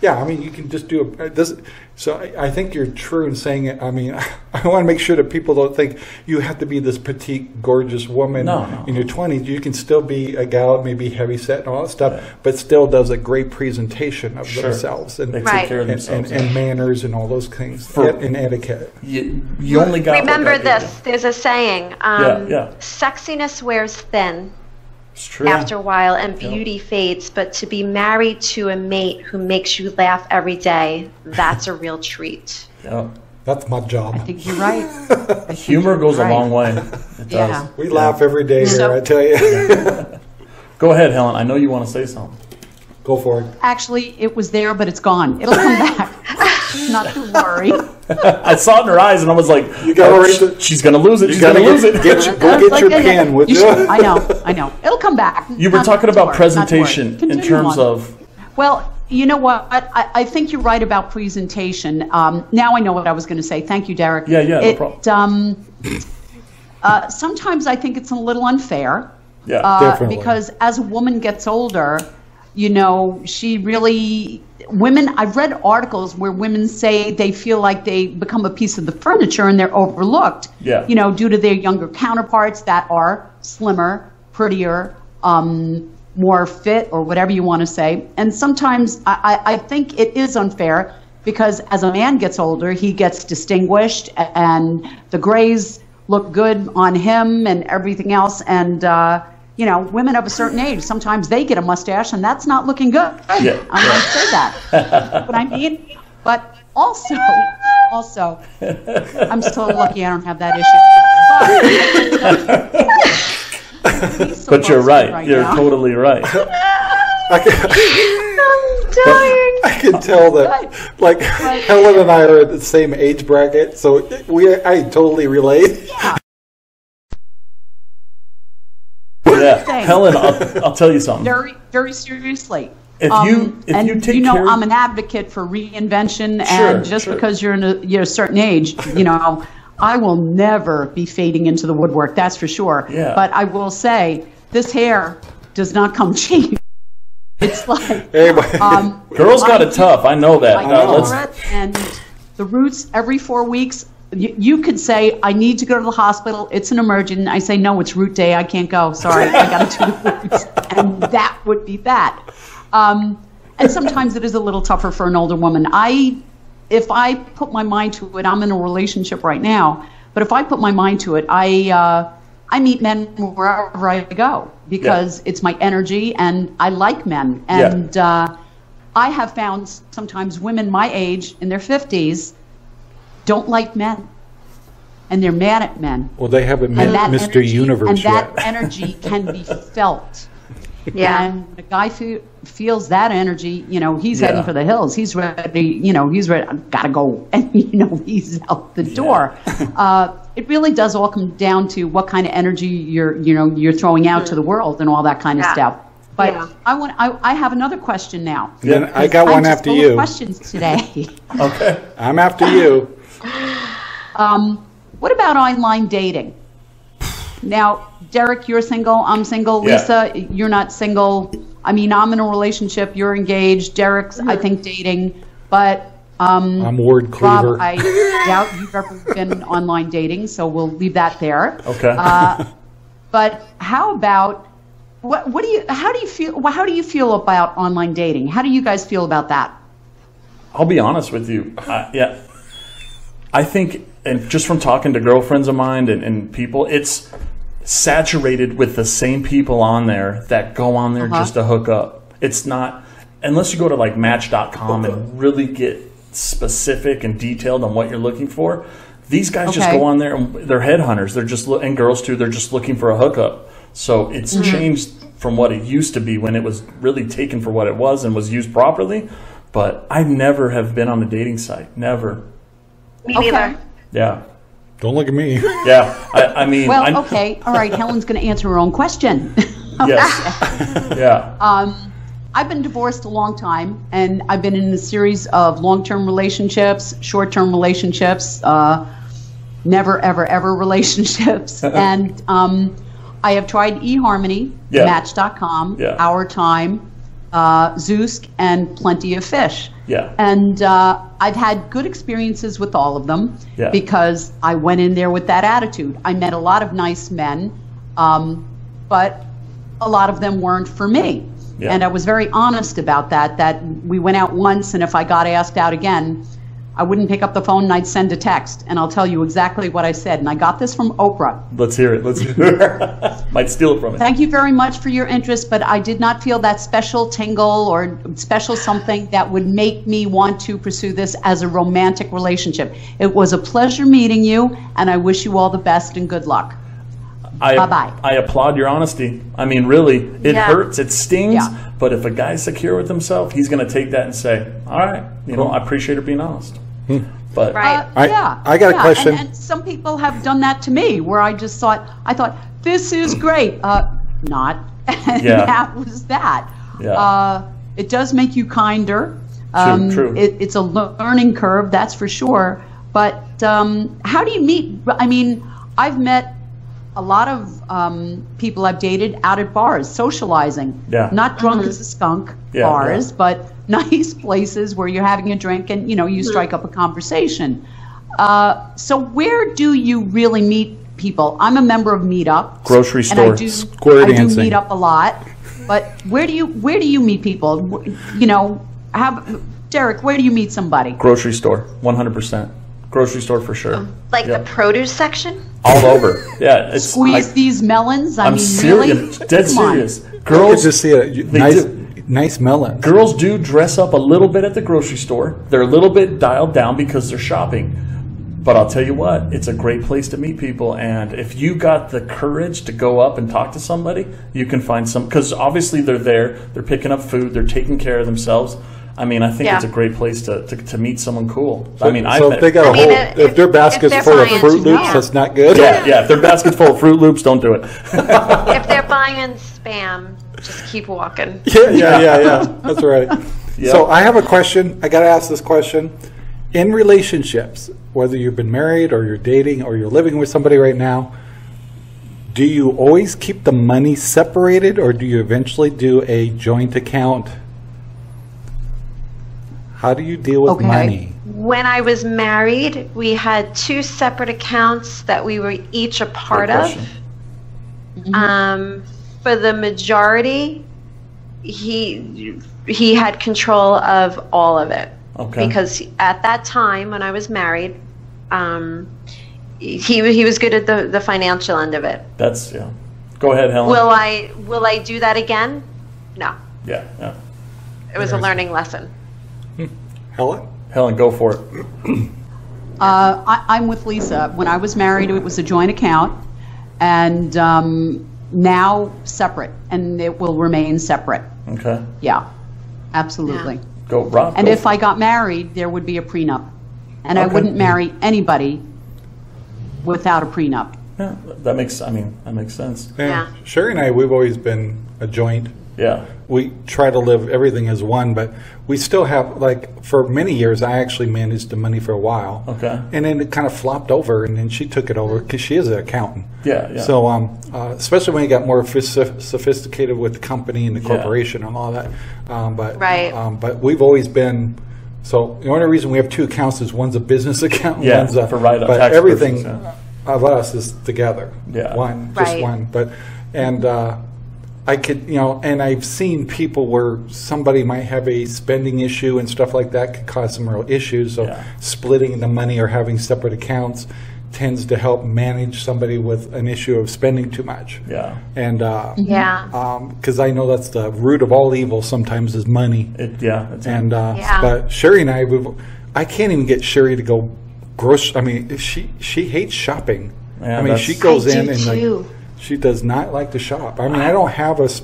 yeah, I mean, you can just do a. This, so I, I think you're true in saying it. I mean, [LAUGHS] I want to make sure that people don't think you have to be this petite, gorgeous woman No, no. in your 20s. You can still be a gal, maybe heavy set and all that stuff, but still does a great presentation of Sure. themselves and They take Right. care of and, themselves. and, and manners and all those things For- and etiquette. you, you only got. Remember this. There's a saying. Um, Yeah, yeah. Sexiness wears thin It's true. After a while, and beauty fades. But to be married to a mate who makes you laugh every day, that's a real treat. Yeah. That's my job. I think you're right. [LAUGHS] Humor goes Right. a long way. It does. Yeah. We laugh every day here, So- I tell you. [LAUGHS] Go ahead, Helen. I know you want to say something. Go for it. Actually, it was there, but it's gone. It'll come [LAUGHS] back. [LAUGHS] Not to worry. [LAUGHS] I saw it in her eyes, and I was like, You gotta "Oh, read sh- she's gonna lose it. You She's gotta gonna lose get, it." get your, go get like, your yeah, yeah, pen with you you. should- I know, I know. It'll come back. You were Not talking about worry, not to worry. presentation in terms on. of Well, you know what? I, I think you're right about presentation. Um, now I know what I was going to say. Thank you, Derek. Yeah, yeah, no problem. Um, uh, sometimes I think it's a little unfair. yeah, Uh, Definitely. Because as a woman gets older, you know, she really. Women, I've read articles where women say they feel like they become a piece of the furniture and they're overlooked. Yeah. You know, due to their younger counterparts that are slimmer, prettier, um, more fit, or whatever you want to say. And sometimes I, I, I think it is unfair because as a man gets older, he gets distinguished and the grays look good on him and everything else. And, uh, you know, women of a certain age, sometimes they get a mustache and that's not looking good. Yeah. I might say that. but I mean, but also, also, I'm still lucky I don't have that issue. But, but you're right. right you're now. totally right. [LAUGHS] I can, [LAUGHS] I'm dying. I can tell that, like, Helen and I are at the same age bracket, so we I totally relate. Yeah, Helen, I'll, I'll tell you something. very, very seriously. If Um, you- if and you take you know, care- I'm an advocate for reinvention, Sure, and just sure. because you're in a you're a certain age, you know, I will never be fading into the woodwork. That's for sure. Yeah. But I will say, this hair does not come [LAUGHS] cheap. It's like [LAUGHS] Anyway, um, Girls got it tough. I know that. I know let's- it, and the roots every four weeks. You, you could say, I need to go to the hospital. It's an emergency. I say, no, it's root day. I can't go. Sorry, I got to do the roots. And that would be that. Um, and sometimes it is a little tougher for an older woman. I, if I put my mind to it, I'm in a relationship right now. But if I put my mind to it, I, uh, I meet men wherever I go because it's my energy and I like men. Yeah. And uh, I have found sometimes women my age in their 50s don't like men. And they're mad at men. well, they haven't met And Mr. energy, Universe and that [LAUGHS] energy can be felt. Yeah. And a guy fe- feels that energy, you know, he's Yeah. heading for the hills. He's ready, you know, he's ready, I've got to go. [LAUGHS] And, you know, he's out the door. [LAUGHS] uh, it really does all come down to what kind of energy you're, you know, you're throwing out to the world and all that kind of Yeah. stuff. But Yeah. I want, I, I have another question now. Then I got I'm one after you. Questions today. okay. I'm after you. Um, what about online dating? Now, Derek, you're single. I'm single. Yeah. Lisa, you're not single. I mean, I'm in a relationship. You're engaged. Derek's, I think, dating. But um, I'm word cleaver. Rob, I [LAUGHS] doubt you've ever been online dating, so we'll leave that there. Okay. Uh, But how about what? What do you? How do you feel? How do you feel about online dating? How do you guys feel about that? I'll be honest with you. I, yeah, I think, and just from talking to girlfriends of mine and, and people, it's saturated with the same people on there that go on there Uh-huh. just to hook up. It's not unless you go to like Match.com and [LAUGHS] really get specific and detailed on what you're looking for. These guys just go on there and they're headhunters. They're just and girls too. They're just looking for a hookup. So it's Mm-hmm. changed from what it used to be when it was really taken for what it was and was used properly. But I never have been on a dating site. Never. Me Okay. neither. Yeah. Don't look at me. Yeah. I, I mean, Well, I, okay, all right. Helen's going to answer her own question. [LAUGHS] yes. yeah. Um, I've been divorced a long time, and I've been in a series of long-term relationships, short-term relationships, uh, never, ever, ever [LAUGHS] relationships, [LAUGHS] and um, I have tried eHarmony, Yeah. Match.com, Yeah. Our Time, uh, Zoosk, and Plenty of Fish. Yeah. And uh, I've had good experiences with all of them Yeah. because I went in there with that attitude. I met a lot of nice men, um, but a lot of them weren't for me. Yeah. And I was very honest about that, that we went out once, and if I got asked out again, I wouldn't pick up the phone and I'd send a text, and I'll tell you exactly what I said. And I got this from Oprah. Let's hear it. Let's hear it. [LAUGHS] Might steal it from it. Thank you very much for your interest, but I did not feel that special tingle or special something that would make me want to pursue this as a romantic relationship. It was a pleasure meeting you, and I wish you all the best and good luck. I, Bye-bye. I applaud your honesty. I mean, really, it Yeah. hurts, it stings, Yeah. but if a guy's secure with himself, he's going to take that and say, all right, you know, I appreciate her being honest. [LAUGHS] But Right. Uh, I- yeah, I got a question. And, and some people have done that to me, where I just thought, I thought this is [CLEARS THROAT] great. Uh, not. [LAUGHS] And Yeah. that was that. Yeah. Uh, it does make you kinder. Um, true. It, it's a learning curve, that's for sure. But um, how do you meet? I mean, I've met a lot of um, people I've dated out at bars, socializing. Yeah. Not drunk as a skunk Yeah, bars, yeah. but [LAUGHS] nice places where you're having a drink and you know you strike up a conversation. Uh, so where do you really meet people? I'm a member of Meetup. Grocery and I do, Square I do dancing. meet up a lot. But where do you where do you meet people? You know, have Derek, where do you meet somebody? grocery store, 100%. Grocery store for sure. Um, like Yeah. the produce section? All over. Yeah, [LAUGHS] it's Squeeze like, these melons. I I'm mean, serious, really? dead Come on. serious. I Girls, just see it. Nice, do. nice melon. girls do dress up a little bit at the grocery store. They're a little bit dialed down because they're shopping. But I'll tell you what, it's a great place to meet people. And if you got the courage to go up and talk to somebody, you can find some. Because obviously they're there, they're picking up food, they're taking care of themselves. I mean, I think Yeah. it's a great place to, to, to meet someone cool. I mean, I so met, if they got a I mean, whole, if- if, their if basket's they're full of buying- Froot Loops, yeah. that's not good. yeah, yeah. If their [LAUGHS] basket's full of Froot Loops, don't do it. if they're [LAUGHS] buying spam, just keep walking. Yeah, yeah, yeah, yeah. That's right. [LAUGHS] Yeah. So I have a question. I got to ask this question. In relationships, whether you've been married or you're dating or you're living with somebody right now, do you always keep the money separated or do you eventually do a joint account? How do you deal with Okay. money? When I was married, we had two separate accounts that we were each a part Great of. question. Um, for the majority, he he had control of all of it Okay. because at that time when I was married, um, he he was good at the the financial end of it. That's, yeah. Go ahead, Helen. Will I will I do that again? No, yeah, yeah. it was a learning lesson. Helen? Helen, go for it. Uh, I, I'm with Lisa. When I was married, it was a joint account, and um, now separate, and it will remain separate. Okay. Yeah, absolutely. Yeah. Go, Rob. And go if I got married, there would be a prenup, and I wouldn't marry anybody without a prenup. Yeah, that makes. I mean, that makes sense. Yeah. Sherry and I, we've always been a joint. Yeah. we try to live everything as one, but we still have like for many years. I actually managed the money for a while. Okay. And then it kind of flopped over, and then she took it over because she is an accountant. Yeah, yeah. So, um, uh, especially when you got more phys- sophisticated with the company and the corporation and all that. Um, but Right. Um, but we've always been. So the only reason we have two accounts is one's a business [LAUGHS] account, and Yeah, one's a for write-up, But tax everything purposes, of us is together. Yeah. One, just one. But and. Uh, I could, you know, and I've seen people where somebody might have a spending issue and stuff like that could cause some real issues. So Yeah. splitting the money or having separate accounts tends to help manage somebody with an issue of spending too much. Yeah. And uh, Yeah. because I know that's the root of all evil. Sometimes is money. It. Yeah. It's, And uh, Yeah. but Sherry and I, we've, I can't even get Sherry to go grocery. I mean, she she hates shopping. Yeah, I mean, she goes I do in and too. like she does not like to shop. I mean, I don't have a. s-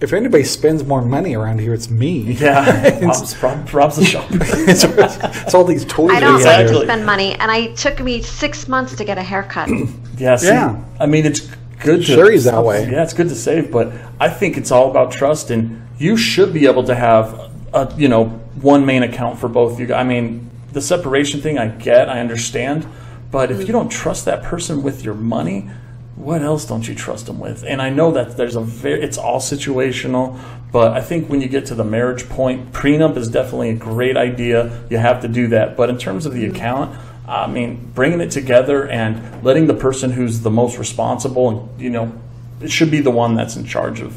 If anybody spends more money around here, it's me. [LAUGHS] yeah. [LAUGHS] Rob's, Rob, Rob's the shopper. [LAUGHS] it's, it's all these toys. I don't like have to spend money, and I took me six months to get a haircut. [CLEARS THROAT] Yeah. See, Yeah. I mean, it's good. To, Sherry's that way. Yeah, it's good to save, but I think it's all about trust, and you should be able to have a you know one main account for both you. guys. I mean, the separation thing, I get, I understand, but if you mm. don't trust that person with your money. What else don't you trust them with? And I know that there's a very, it's all situational, but I think when you get to the marriage point, prenup is definitely a great idea. You have to do that. But in terms of the account, I mean, bringing it together and letting the person who's the most responsible and you know, it should be the one that's in charge of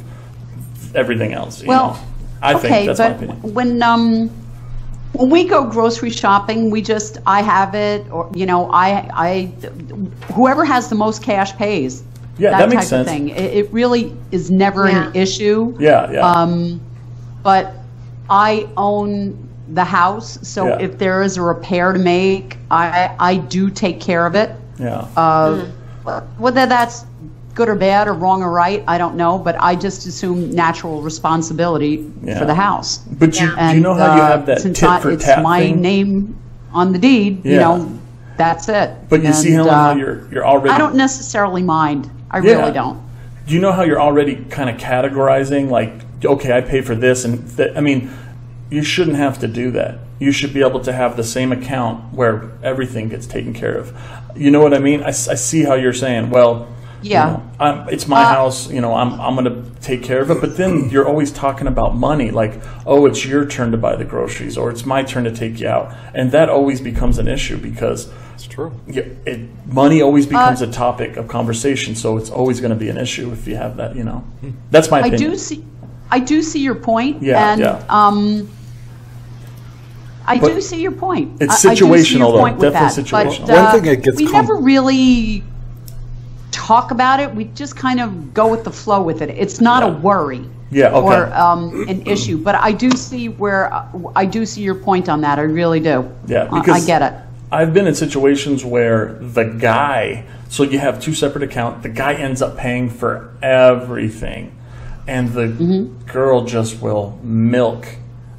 everything else. you Well, know. I okay, think that's my but opinion. when um when we go grocery shopping, we just I have it, or you know, I I whoever has the most cash pays. Yeah, that makes type sense. Of thing. It, it really is never Yeah. an issue. Yeah, yeah. Um, but I own the house, so Yeah. if there is a repair to make, I I do take care of it. yeah. Uh, Whether that's good or bad or wrong or right, I don't know, but I just assume natural responsibility Yeah. for the house. but you, do you know how you uh, have that since tit I- for it's tat my thing? name on the deed, you Yeah. know, that's it. But you see, And, Helen, how uh, you're you're already. I don't necessarily mind. I Yeah. really don't. Do you know how you're already kind of categorizing? Like, okay, I pay for this, and th- I mean, you shouldn't have to do that. You should be able to have the same account where everything gets taken care of. You know what I mean? I see how you're saying. Well, you Yeah. know, I'm, it's my Uh, house. You know, I'm I'm going to take care of it. But then you're always talking about money. Like, oh, it's your turn to buy the groceries, or it's my turn to take you out, and that always becomes an issue because It's true. yeah, it, money always becomes a topic of conversation, so it's always going to be an issue if you have that. You know, that's my I opinion. do see, I do see your point. Yeah, and, yeah. Um, I But do see your point. it's I- I do see your situational, though. Definitely that. But, situational. One uh, thing that gets we com- never really talk about it. We just kind of go with the flow with it. It's not a worry. Yeah, okay. Or um, an issue, but I do see where I do see your point on that. I really do. Yeah, I- because I get it. I've been in situations where the guy, so you have two separate accounts, the guy ends up paying for everything, and the Mm-hmm. girl just will milk,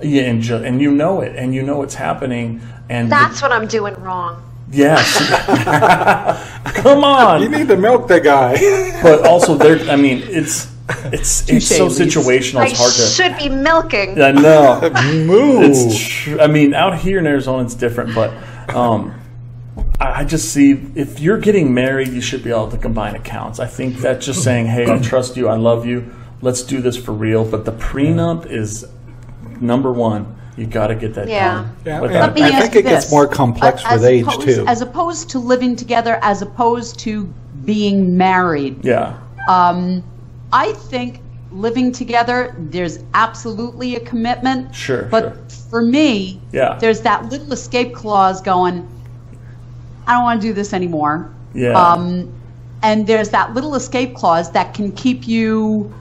yeah, and ju- and you know it, and you know it's happening, and the- That's what I'm doing wrong. Yes, [LAUGHS] come on, You need to milk the guy. [LAUGHS] but also there. I mean, it's it's it's so Touche, Lise. situational. I It's hard to. should be milking. I know. [LAUGHS] Move. It's tr- I mean, out here in Arizona, it's different, but um, I, I just see if you're getting married, you should be able to combine accounts. I think that's just saying, hey, I trust you, I love you, let's do this for real. But the prenup is number one. You got to get that Yeah. done. Yeah, Without- and Let me I ask think you it gets this. more complex As with age, opposed- too. As opposed to living together, as opposed to being married. yeah, Um, I think living together, there's absolutely a commitment. Sure, But sure. for me, Yeah. there's that little escape clause going, I don't want to do this anymore. Yeah. Um, and there's that little escape clause that can keep you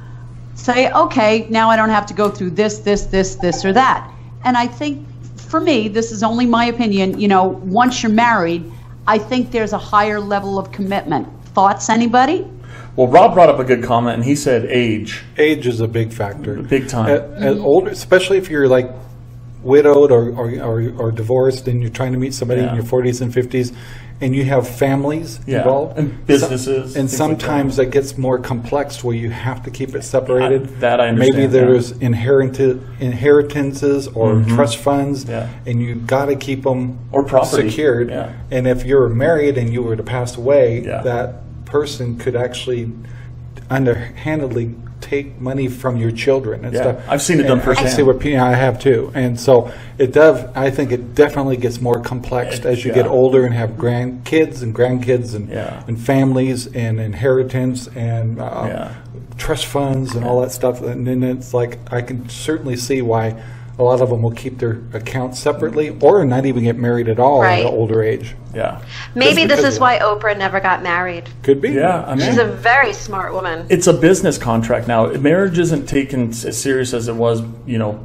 say, okay, now I don't have to go through this, this, this, this, or that. And I think for me, this is only my opinion, you know, once you're married, I think there's a higher level of commitment. Thoughts, anybody? well, Rob brought up a good comment, and he said age. age is a big factor. Big time. At, at mm-hmm. older, especially if you're like widowed or, or, or, or divorced and you're trying to meet somebody Yeah. in your 40s and 50s and you have families Yeah, involved. and businesses, and things like sometimes that gets more complex where you have to keep it separated. I- that I understand, Maybe yeah. there's inherited inheritances or trust funds Mm-hmm. Yeah. and you've got to keep them Or property, secured. yeah. And if you're married and you were to pass away, Yeah. that person could actually underhandedly take money from your children and Yeah, stuff. I've seen it done And I see firsthand. what yeah, I have too, and so it does. I think it definitely gets more complex as you get older and have grandkids and grandkids and Yeah. and families and inheritance and uh, Yeah. trust funds and all that stuff. And then it's like I can certainly see why a lot of them will keep their accounts separately or not even get married at all Right. at an older age. Yeah, Maybe this is why Oprah never got married. Could be. yeah. I mean, She's a very smart woman. it's a business contract now. Marriage isn't taken as serious as it was, you know,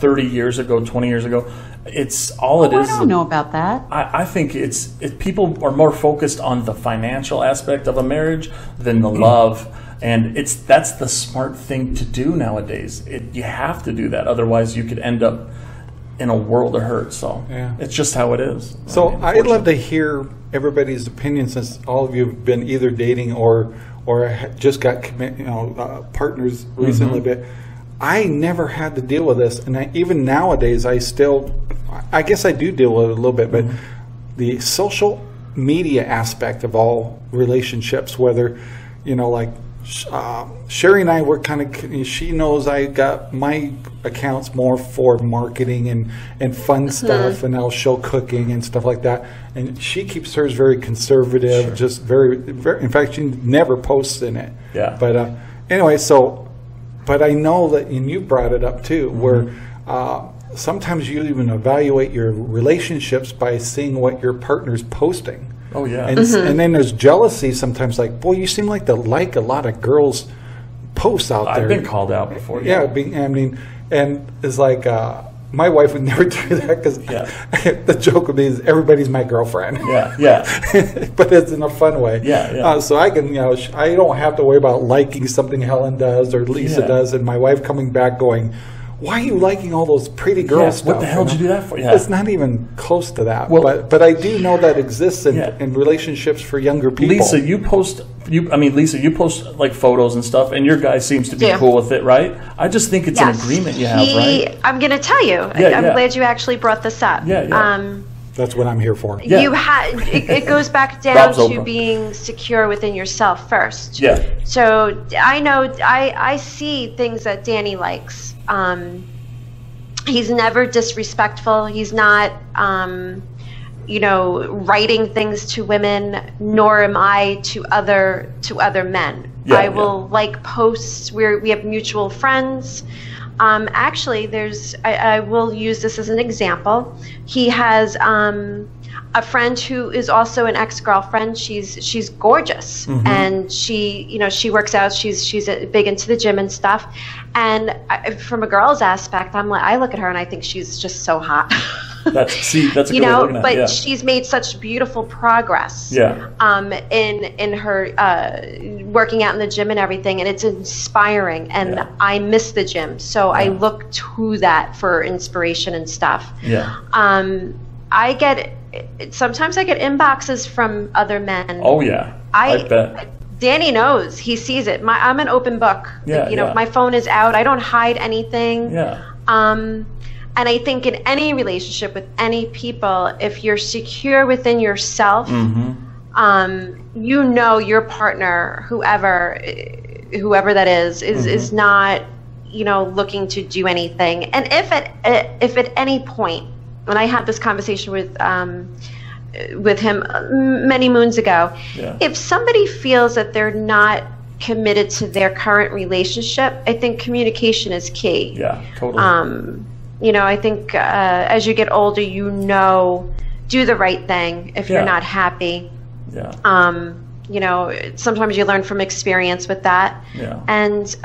30 years ago, 20 years ago. It's all it Oh, I don't know about that. I, I think it's it, people are more focused on the financial aspect of a marriage than the Mm. love, and it's that's the smart thing to do nowadays. It, you have to do that, otherwise you could end up in a world of hurt. So Yeah. it's just how it is. So mean, I'd love to hear everybody's opinion since all of you have been either dating or or just got you know, uh, partners recently. But I never had to deal with this, and I, even nowadays, I still, I guess I do deal with it a little bit. But the social media aspect of all relationships, whether you know, like uh, Sherry and I, we're kind of. She knows I got my accounts more for marketing and and fun stuff, and I'll show cooking and stuff like that. And she keeps hers very conservative, just very, very. In fact, she never posts in it. Yeah. But uh, anyway, so but I know that, and you brought it up too, Mm-hmm. where uh, sometimes you even evaluate your relationships by seeing what your partner's posting. Oh yeah. And, and then there's jealousy sometimes, like, boy, you seem like to like a lot of girls' posts out there. I've been called out before. Yeah, being, I mean, and it's like, uh, my wife would [LAUGHS] never do that because Yeah. [LAUGHS] the joke would be is everybody's my girlfriend. Yeah, yeah. [LAUGHS] but it's in a fun way. Yeah, yeah. Uh, so I can, you know, sh- I don't have to worry about liking something Helen does or Lisa Yeah. does, and my wife coming back going, why are you liking all those pretty girl Yeah, stuff? what the hell did you do that for? Yeah. It's not even close to that. Well- but but I do know that exists in, Yeah. in relationships for younger people. Lisa, you post you. I mean, Lisa, you post like photos and stuff, and your guy seems to be Yeah. cool with it, right? I just think it's an agreement you have, he, right? I'm going to tell you. I- Yeah, I'm yeah. glad you actually brought this up. Yeah, yeah. Um, That's what I'm here for. Yeah. You had it, it goes back [LAUGHS] down Rob's to Oprah. being secure within yourself first. Yeah. So I know I I see things that Danny likes. Um, he's never disrespectful. He's not. Um, you know, writing things to women, nor am I to other to other men. Yeah, I yeah. will like posts where we have mutual friends. Um, actually, there's I, I will use this as an example. He has um, a friend who is also an ex-girlfriend. She's she's gorgeous, and she you know she works out. She's she's big into the gym and stuff. And I, from a girl's aspect, I'm like I look at her and I think she's just so hot. [LAUGHS] [LAUGHS] That's see, that's a you good know, but. Yeah. she's made such beautiful progress Yeah. um, in in her uh, working out in the gym and everything, and it's inspiring. And Yeah. I miss the gym, so I look to that for inspiration and stuff. yeah. Um, I get sometimes I get inboxes from other men. Oh yeah. I, bet. Danny knows. He sees it. My, I'm an open book. Yeah, you know, yeah. my phone is out. I don't hide anything. Yeah. Um, and I think in any relationship with any people, if you're secure within yourself, Mm-hmm. um, you know your partner, whoever, whoever that is, is Mm-hmm. is not, you know, looking to do anything. And if at if at any point, when I had this conversation with um, with him uh, many moons ago, Yeah. if somebody feels that they're not committed to their current relationship, I think communication is key. Yeah. Totally. Um, you know, I think uh, as you get older, you know, do the right thing if Yeah. you're not happy. yeah. Um, you know, sometimes you learn from experience with that. Yeah. And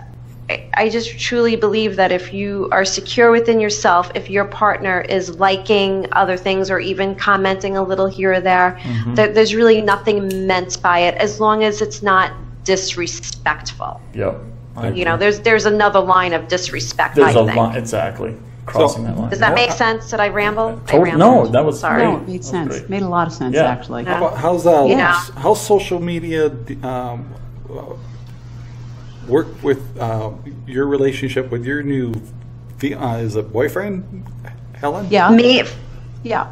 I- I just truly believe that if you are secure within yourself, if your partner is liking other things or even commenting a little here or there, Mm-hmm. that there's really nothing meant by it as long as it's not disrespectful. Yep. I You know, there's there's another line of disrespect. there's I a think. line exactly crossing that line. Does that make sense? Did I ramble? I Tot- rambled. no, that was sorry. No, it made That's sense. great. Made a lot of sense, Yeah. actually. Yeah. How- How's uh, Yeah. how's social media um, uh, work with uh, your relationship with your new fi- uh, is it boyfriend, Helen? Yeah, Me, yeah.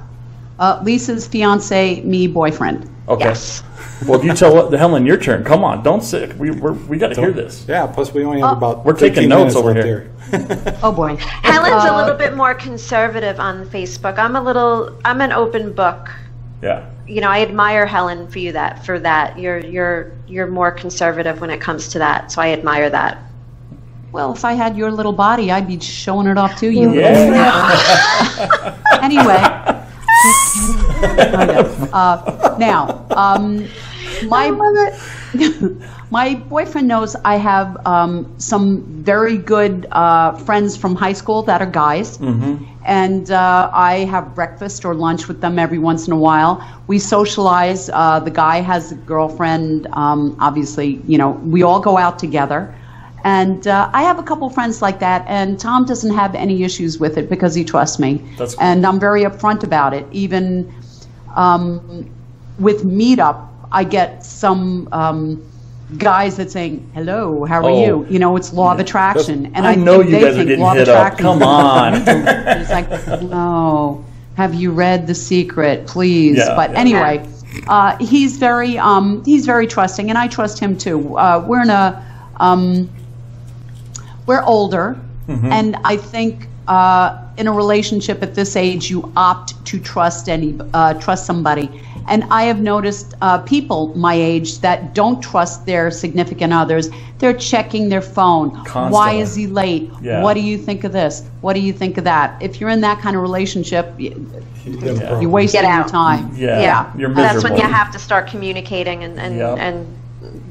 Uh, Lisa's fiance, me boyfriend. Okay. yes. [LAUGHS] Well, you tell what, Helen, your turn. Come on, don't sit. We we're, we got to hear this. Yeah. Plus, we only have Oh. about We're taking 15 notes minutes over left here. [LAUGHS] Oh boy. Helen's a Uh, little bit more conservative on Facebook. I'm a little. I'm an open book. Yeah. You know, I admire Helen for you that for that. You're you're you're more conservative when it comes to that. So I admire that. Well, if I had your little body, I'd be showing it off to you. Yeah. [LAUGHS] anyway. Kind of. Uh, now, um, my [LAUGHS] my boyfriend knows I have um, some very good uh, friends from high school that are guys, and uh, I have breakfast or lunch with them every once in a while. We socialize. Uh, the guy has a girlfriend. Um, obviously, you know, we all go out together. And uh, I have a couple friends like that, and Tom doesn't have any issues with it because he trusts me. That's cool. And I'm very upfront about it. Even um, with Meetup, I get some um, guys that saying, "Hello, how are Oh. you?" You know, it's law of attraction, and I know think you they guys are think getting law of hit up. Come on. [LAUGHS] it's like, "No, have you read The Secret, please?" Yeah, but yeah. anyway, uh, he's very um, he's very trusting, and I trust him too. Uh, we're in a um, we're older, Mm-hmm. and I think uh, in a relationship at this age, you opt to trust any uh, trust somebody. And I have noticed uh, people my age that don't trust their significant others. They're checking their phone. Why is he late? Yeah. What do you think of this? What do you think of that? If you're in that kind of relationship, y- you're wasting your time. Yeah. Yeah, You're that's when you have to start communicating and and, Yep. and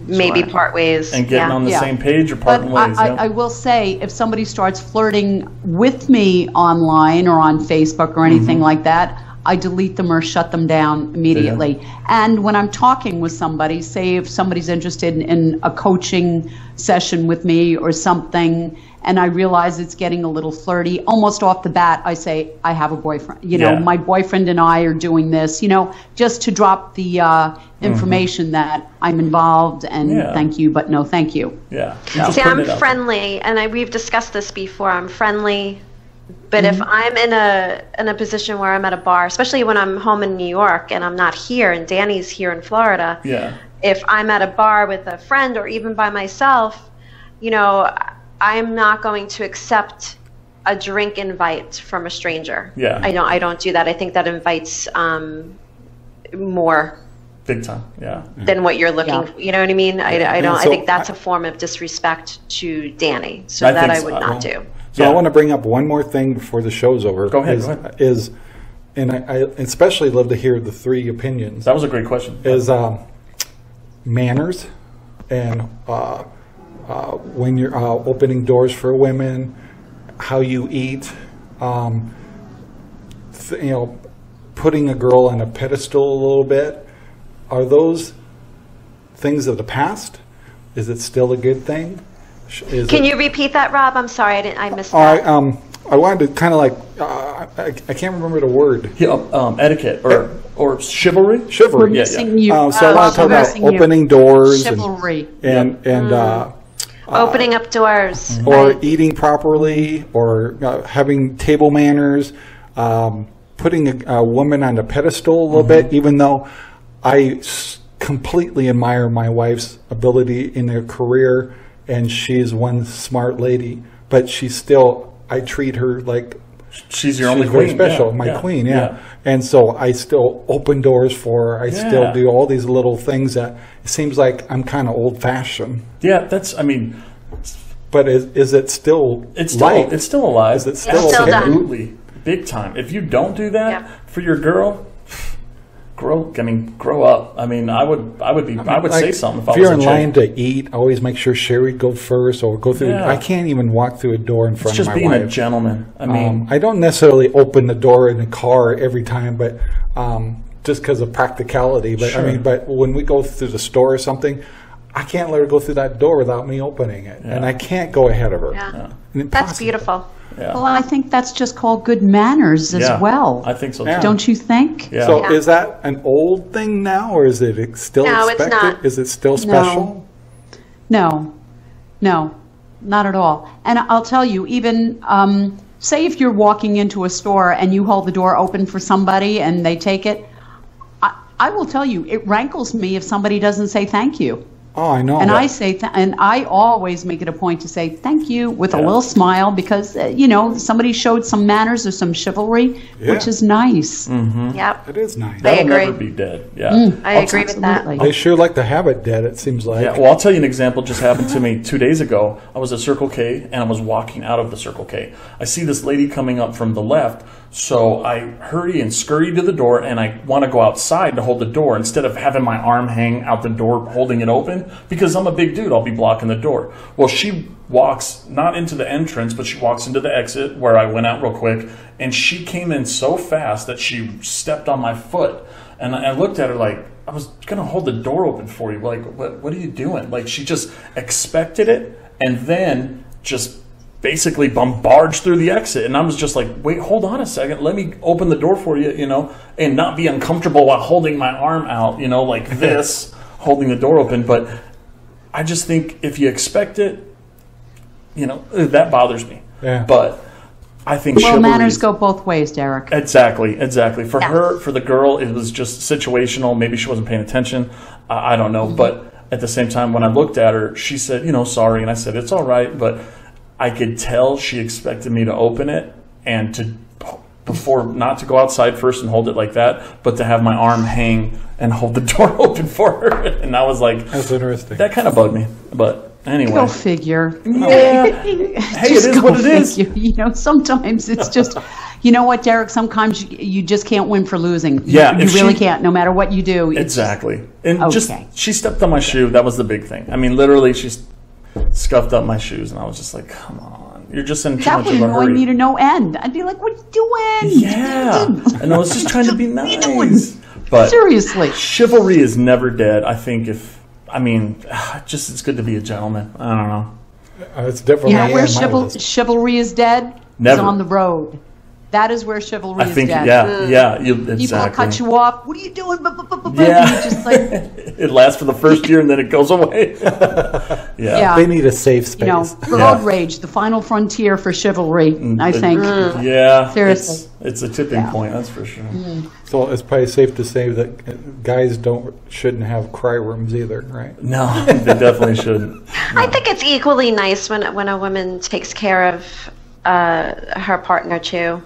maybe Sure. part ways. and getting yeah. on the Yeah. same page or But parting ways. I, yeah. I, I will say, if somebody starts flirting with me online or on Facebook or anything Mm-hmm. like that, I delete them or shut them down immediately. And when I'm talking with somebody, say if somebody's interested in, in a coaching session with me or something, and I realize it's getting a little flirty, almost off the bat, I say, I have a boyfriend. You know, Yeah. my boyfriend and I are doing this, you know, just to drop the uh, information that I'm involved and Mm-hmm. Yeah. thank you, but no thank you. Yeah. You're See, I'm it out there. friendly, and I, we've discussed this before. I'm friendly, but Mm-hmm. if I'm in a in a position where I'm at a bar, especially when I'm home in New York and I'm not here, and Danny's here in Florida, Yeah. if I'm at a bar with a friend or even by myself, you know, I'm not going to accept a drink invite from a stranger. Yeah. I don't. I don't do that. I think that invites um, more Big time. Yeah. than what you're looking. Yeah. You know what I mean? I, I don't. I think that's I- a form of disrespect to Danny. So I that I would I not don't- do. So Yeah. I want to bring up one more thing before the show's over. Go ahead, Is, go ahead. is and I, I especially love to hear the three opinions. That was a great question. Is um, manners and uh, uh, when you're uh, opening doors for women, how you eat, um, th- you know, putting a girl on a pedestal a little bit. Are those things of the past? Is it still a good thing? Is Can it- you repeat that, Rob? I'm sorry, I didn't. I missed I that. um I wanted to kind of like uh, I, I can't remember the word Yeah, um, etiquette or or chivalry. chivalry. Yeah, yeah. you. Um, so I uh, want to talk about missing you. opening doors and Chivalry. and, and uh, Opening up doors. or right. eating properly or uh, having table manners, um, putting a, a woman on a pedestal a little bit. Even though I s- completely admire my wife's ability in her career and she's one smart lady, but she's still I treat her like She's your She's only very queen. special, yeah, my yeah, queen, yeah. And so I still open doors for her. I still do all these little things that it seems like I'm kind of old fashioned. Yeah, that's. I mean, But is, is it still it's still light? it's still alive. Is it still still okay? Absolutely, big time. If you don't do that Yeah. for your girl, grow. I mean, grow up. I mean, I would. I would be. I would say something if, If I was you're in chick. line to eat, always make sure Sherry go first or go through. Yeah. I can't even walk through a door in front just of my wife. Just being a gentleman. I mean, Um, I don't necessarily open the door in the car every time, but um, just because of practicality. But Sure. I mean, but when we go through the store or something, I can't let her go through that door without me opening it, and I can't go ahead of her. Yeah. And That's beautiful. yeah. Well, I think that's just called good manners as Yeah, well. I think so. Too. Yeah. Don't you think? Yeah. So Yeah. is that an old thing now, or is it ex- still No, it's expected? not. Is it still special? No, no, not at all. And I'll tell you, even um, say if you're walking into a store and you hold the door open for somebody and they take it, I, I will tell you, it rankles me if somebody doesn't say thank you. Oh, I know. And I say, th- and I always make it a point to say thank you with a little smile because uh, you know somebody showed some manners or some chivalry, which is nice. Yep. it is nice. That'll agree. never be dead. Yeah. I agree with that. They sure like to have it dead. It seems like. Yeah, well, I'll tell you an example. Just happened to me two days ago. I was at Circle K and I was walking out of the Circle K. I see this lady coming up from the left, so I hurry and scurry to the door and I want to go outside to hold the door instead of having my arm hang out the door holding it open because I'm a big dude. I'll be blocking the door. Well, she walks not into the entrance, but she walks into the exit where I went out real quick, and she came in so fast that she stepped on my foot. And I looked at her like, I was gonna hold the door open for you. Like, what, what are you doing? Like, she just expected it and then just basically bombards through the exit. And I was just like, wait, hold on a second. Let me open the door for you, you know, and not be uncomfortable while holding my arm out, you know, like [LAUGHS] this, holding the door open. But I just think if you expect it, you know, that bothers me. Yeah. But I think Well, chivalry manners go both ways, Derek. Exactly, exactly. For Yes. her, for the girl, it was just situational. Maybe she wasn't paying attention. Uh, I don't know. But at the same time, when I looked at her, she said, you know, sorry. And I said, it's all right. But I could tell she expected me to open it and to, before, not to go outside first and hold it like that, but to have my arm hang and hold the [LAUGHS] door open for her. And I was like, That's interesting. that kind of bugged me. But anyway. Go figure. yeah. [LAUGHS] Hey, Just it is go what it is. figure. [LAUGHS] You know, sometimes it's just, you know what, Derek? Sometimes you, you just can't win for losing. Yeah, you, if really she- can't. No matter what you do, Exactly. And just she stepped on my shoe. That was the big thing. I mean, literally, she s- scuffed up my shoes, and I was just like, "Come on." You're just in too That much would of a annoy hurry. me to no end. I'd be like, "What are you doing? yeah, and I know. It's just trying to be [LAUGHS] What are you doing? nice. But Seriously." chivalry is never dead. I think if I mean, [SIGHS] just it's good to be a gentleman. I don't know. Uh, it's different. Yeah, on where chival- chivalry is dead Never. is on the road. That is where chivalry I is think dead. yeah, yeah. You, People cut you off. What are you doing? Yeah. You're just like, [LAUGHS] it lasts for the first year and then it goes away. [LAUGHS] yeah. yeah. They need a safe space. you know, road Yeah. rage, the final frontier for chivalry. I think. Yeah. Seriously. It's, it's a tipping Yeah. point, that's for sure. So it's probably safe to say that guys don't shouldn't have cry rooms either, right? No, [LAUGHS] they definitely shouldn't. I think it's equally nice when when a woman takes care of uh, her partner too.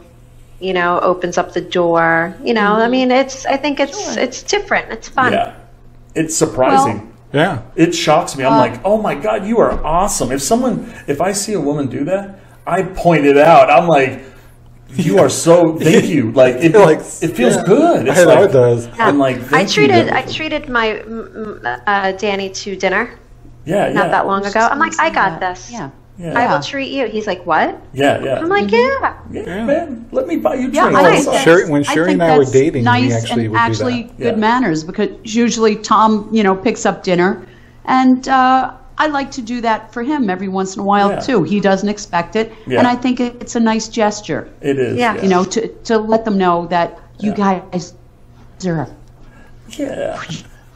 You know, opens up the door. You know, I mean, it's. I think it's it's different. It's fun. Yeah. It's surprising. Yeah. it shocks me. I'm Uh, like, oh my God, you are awesome. If someone, if I see a woman do that, I point it out. I'm like, you are so, [LAUGHS] thank you. Like, it, like, it feels yeah. good. It's I know like, it does. I'm like, I thank you. treated I treated my uh, Danny to dinner yeah, yeah. not that long ago. I'm like, I got that. this. Yeah. Yeah. I will treat you. He's like, what? Yeah, yeah. I'm like, yeah. yeah, man, let me buy you Yeah, drinks. I Nice. think Sherry- when Sherry think and I were that's dating, we nice actually and would do actually that. good Yeah. manners because usually Tom, you know, picks up dinner, and uh, I like to do that for him every once in a while Yeah. too. He doesn't expect it, Yeah. and I think it- it's a nice gesture, It is. Yeah. Yeah. you know, to to let them know that you Yeah. guys are. Yeah.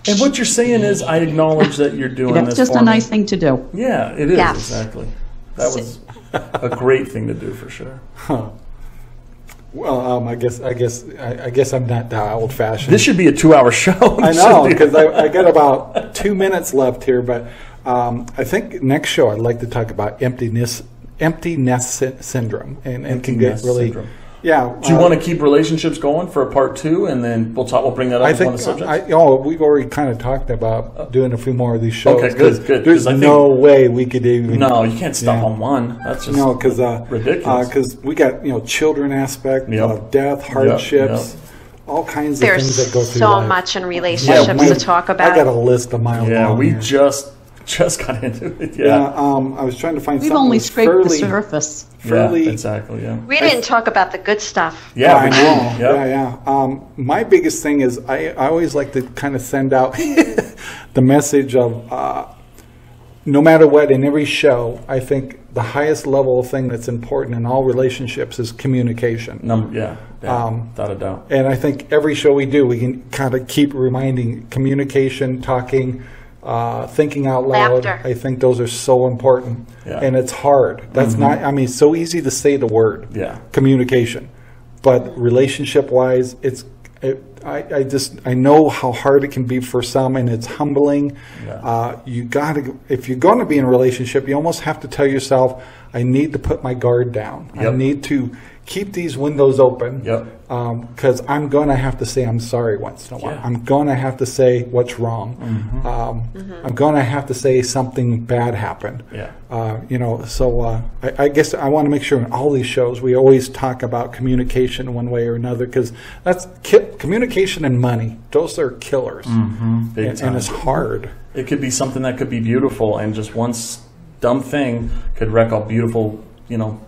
And what you're saying is, I acknowledge that you're doing That's this. just for a me. nice thing to do. Yeah, it is Yes. exactly. That was a great thing to do for sure. [LAUGHS] Well, um, I guess I guess I, I guess I'm not that old fashioned. This should be a two-hour show. [LAUGHS] I know because I, I got about two minutes left here, but um, I think next show I'd like to talk about emptiness, empty nest sy- syndrome, and, and Empty can get really, syndrome. Yeah. Do you uh, want to keep relationships going for a part two, and then we'll talk. We'll bring that up I as one of the subjects. I, oh, we've already kind of talked about doing a few more of these shows. Okay, good, 'cause good, There's 'cause I think- no way we could even. no, you can't stop Yeah. on one. That's just No, because uh, ridiculous. Because we got you know children aspect, Yep. uh, death, hardships, all kinds of There's things that go through so life. much in Yeah, relationships we- to talk about. I got a list of mile yeah, we here. just [LAUGHS] just got into it. Yeah, Yeah, um, I was trying to find something. We've something only that's scraped the fairly, surface. yeah, exactly. Yeah, we didn't talk about the good stuff. yeah, I know. Yep. Yeah, yeah. Um, my biggest thing is I, I always like to kind of send out [LAUGHS] the message of uh, no matter what in every show, I think the highest level thing that's important in all relationships is communication. Number, yeah, yeah Um, without a doubt. And I think every show we do, we can kind of keep reminding communication, talking, uh, thinking out loud. Laughter. I think those are so important. Yeah. Mm-hmm. And it's hard. That's not, I mean, it's so easy to say the word Yeah. communication. But relationship wise, it's, it, I, I just, I know how hard it can be for some and it's humbling. Yeah. Uh, you gotta, if you're going to be in a relationship, you almost have to tell yourself, I need to put my guard down. I need to keep these windows open Yep. because I'm going to have to say I'm sorry once in a while. Yeah. I'm going to have to say what's wrong. Mm-hmm. Um, I'm going to have to say something bad happened. Yeah. Uh, you know, so uh, I, I guess I want to make sure in all these shows we always talk about communication one way or another because that's ki- communication and money. Those are killers, Big and, time. and it's hard. It could be something that could be beautiful, and just one dumb thing could wreck a beautiful, you know,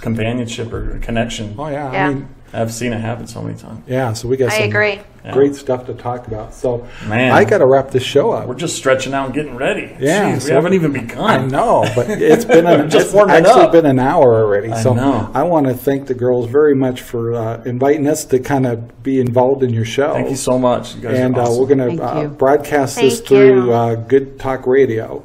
companionship or connection. Oh yeah, Yeah. I mean, I've seen it happen so many times. yeah. So we got I some agree. great stuff to talk about. So Man. I got to wrap this show up. We're just stretching out and getting ready. Yeah, Jeez, so- we haven't even begun. I know, but [LAUGHS] it's been an, Just it's actually up. been an hour already. I so know. I want to thank the girls very much for uh, inviting us to kind of be involved in your show. Thank you so much. You guys and are uh, we're going to uh, you. broadcast this Thank through uh, Good Talk Radio.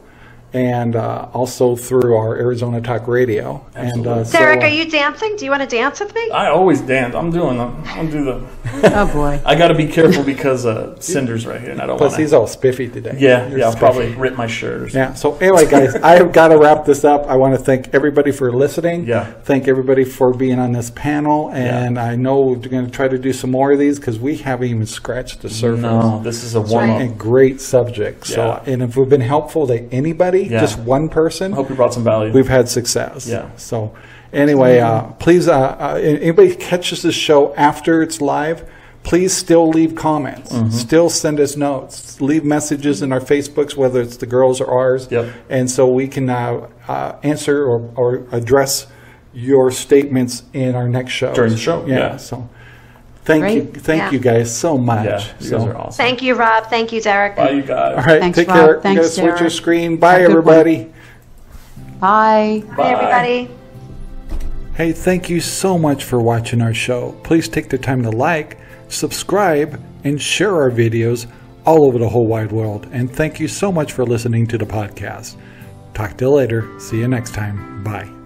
And uh, also through our Arizona Talk Radio. And uh, so, Derek, uh, are you dancing? Do you want to dance with me? I always dance. I'm doing the. I'm do the. [LAUGHS] Oh boy. I got to be careful because uh, Cinder's right here, and I don't Plus, want he's all spiffy today. Yeah, You're yeah. I'll probably rip my shirt or something. Yeah. So anyway, guys, [LAUGHS] I've got to wrap this up. I want to thank everybody for listening. Yeah. Thank everybody for being on this panel, and I know we're going to try to do some more of these because we haven't even scratched the surface. No, this is a warm A up. great subject. So, Yeah. and if we've been helpful to anybody, Yeah. just one person, I hope we brought some value. we've had success. Yeah. So, anyway, uh, please, uh, uh, anybody catches this show after it's live, please still leave comments. Mm-hmm. Still send us notes. Leave messages in our Facebooks, whether it's the girls or ours. Yep. And so we can uh, uh, answer or, or address your statements in our next show During the show, yeah. So, thank Great. you, thank Yeah. you guys so much. Yeah, you so, guys are awesome. Thank you, Rob. Thank you, Derek. Bye, you guys. All right, Thanks, take Rob. care. Thanks, you gotta switch your Derek. screen. Bye, Have a good one. everybody. Bye. Bye, everybody. Hey, thank you so much for watching our show. Please take the time to like, subscribe, and share our videos all over the whole wide world. And thank you so much for listening to the podcast. Talk to you later. See you next time. Bye.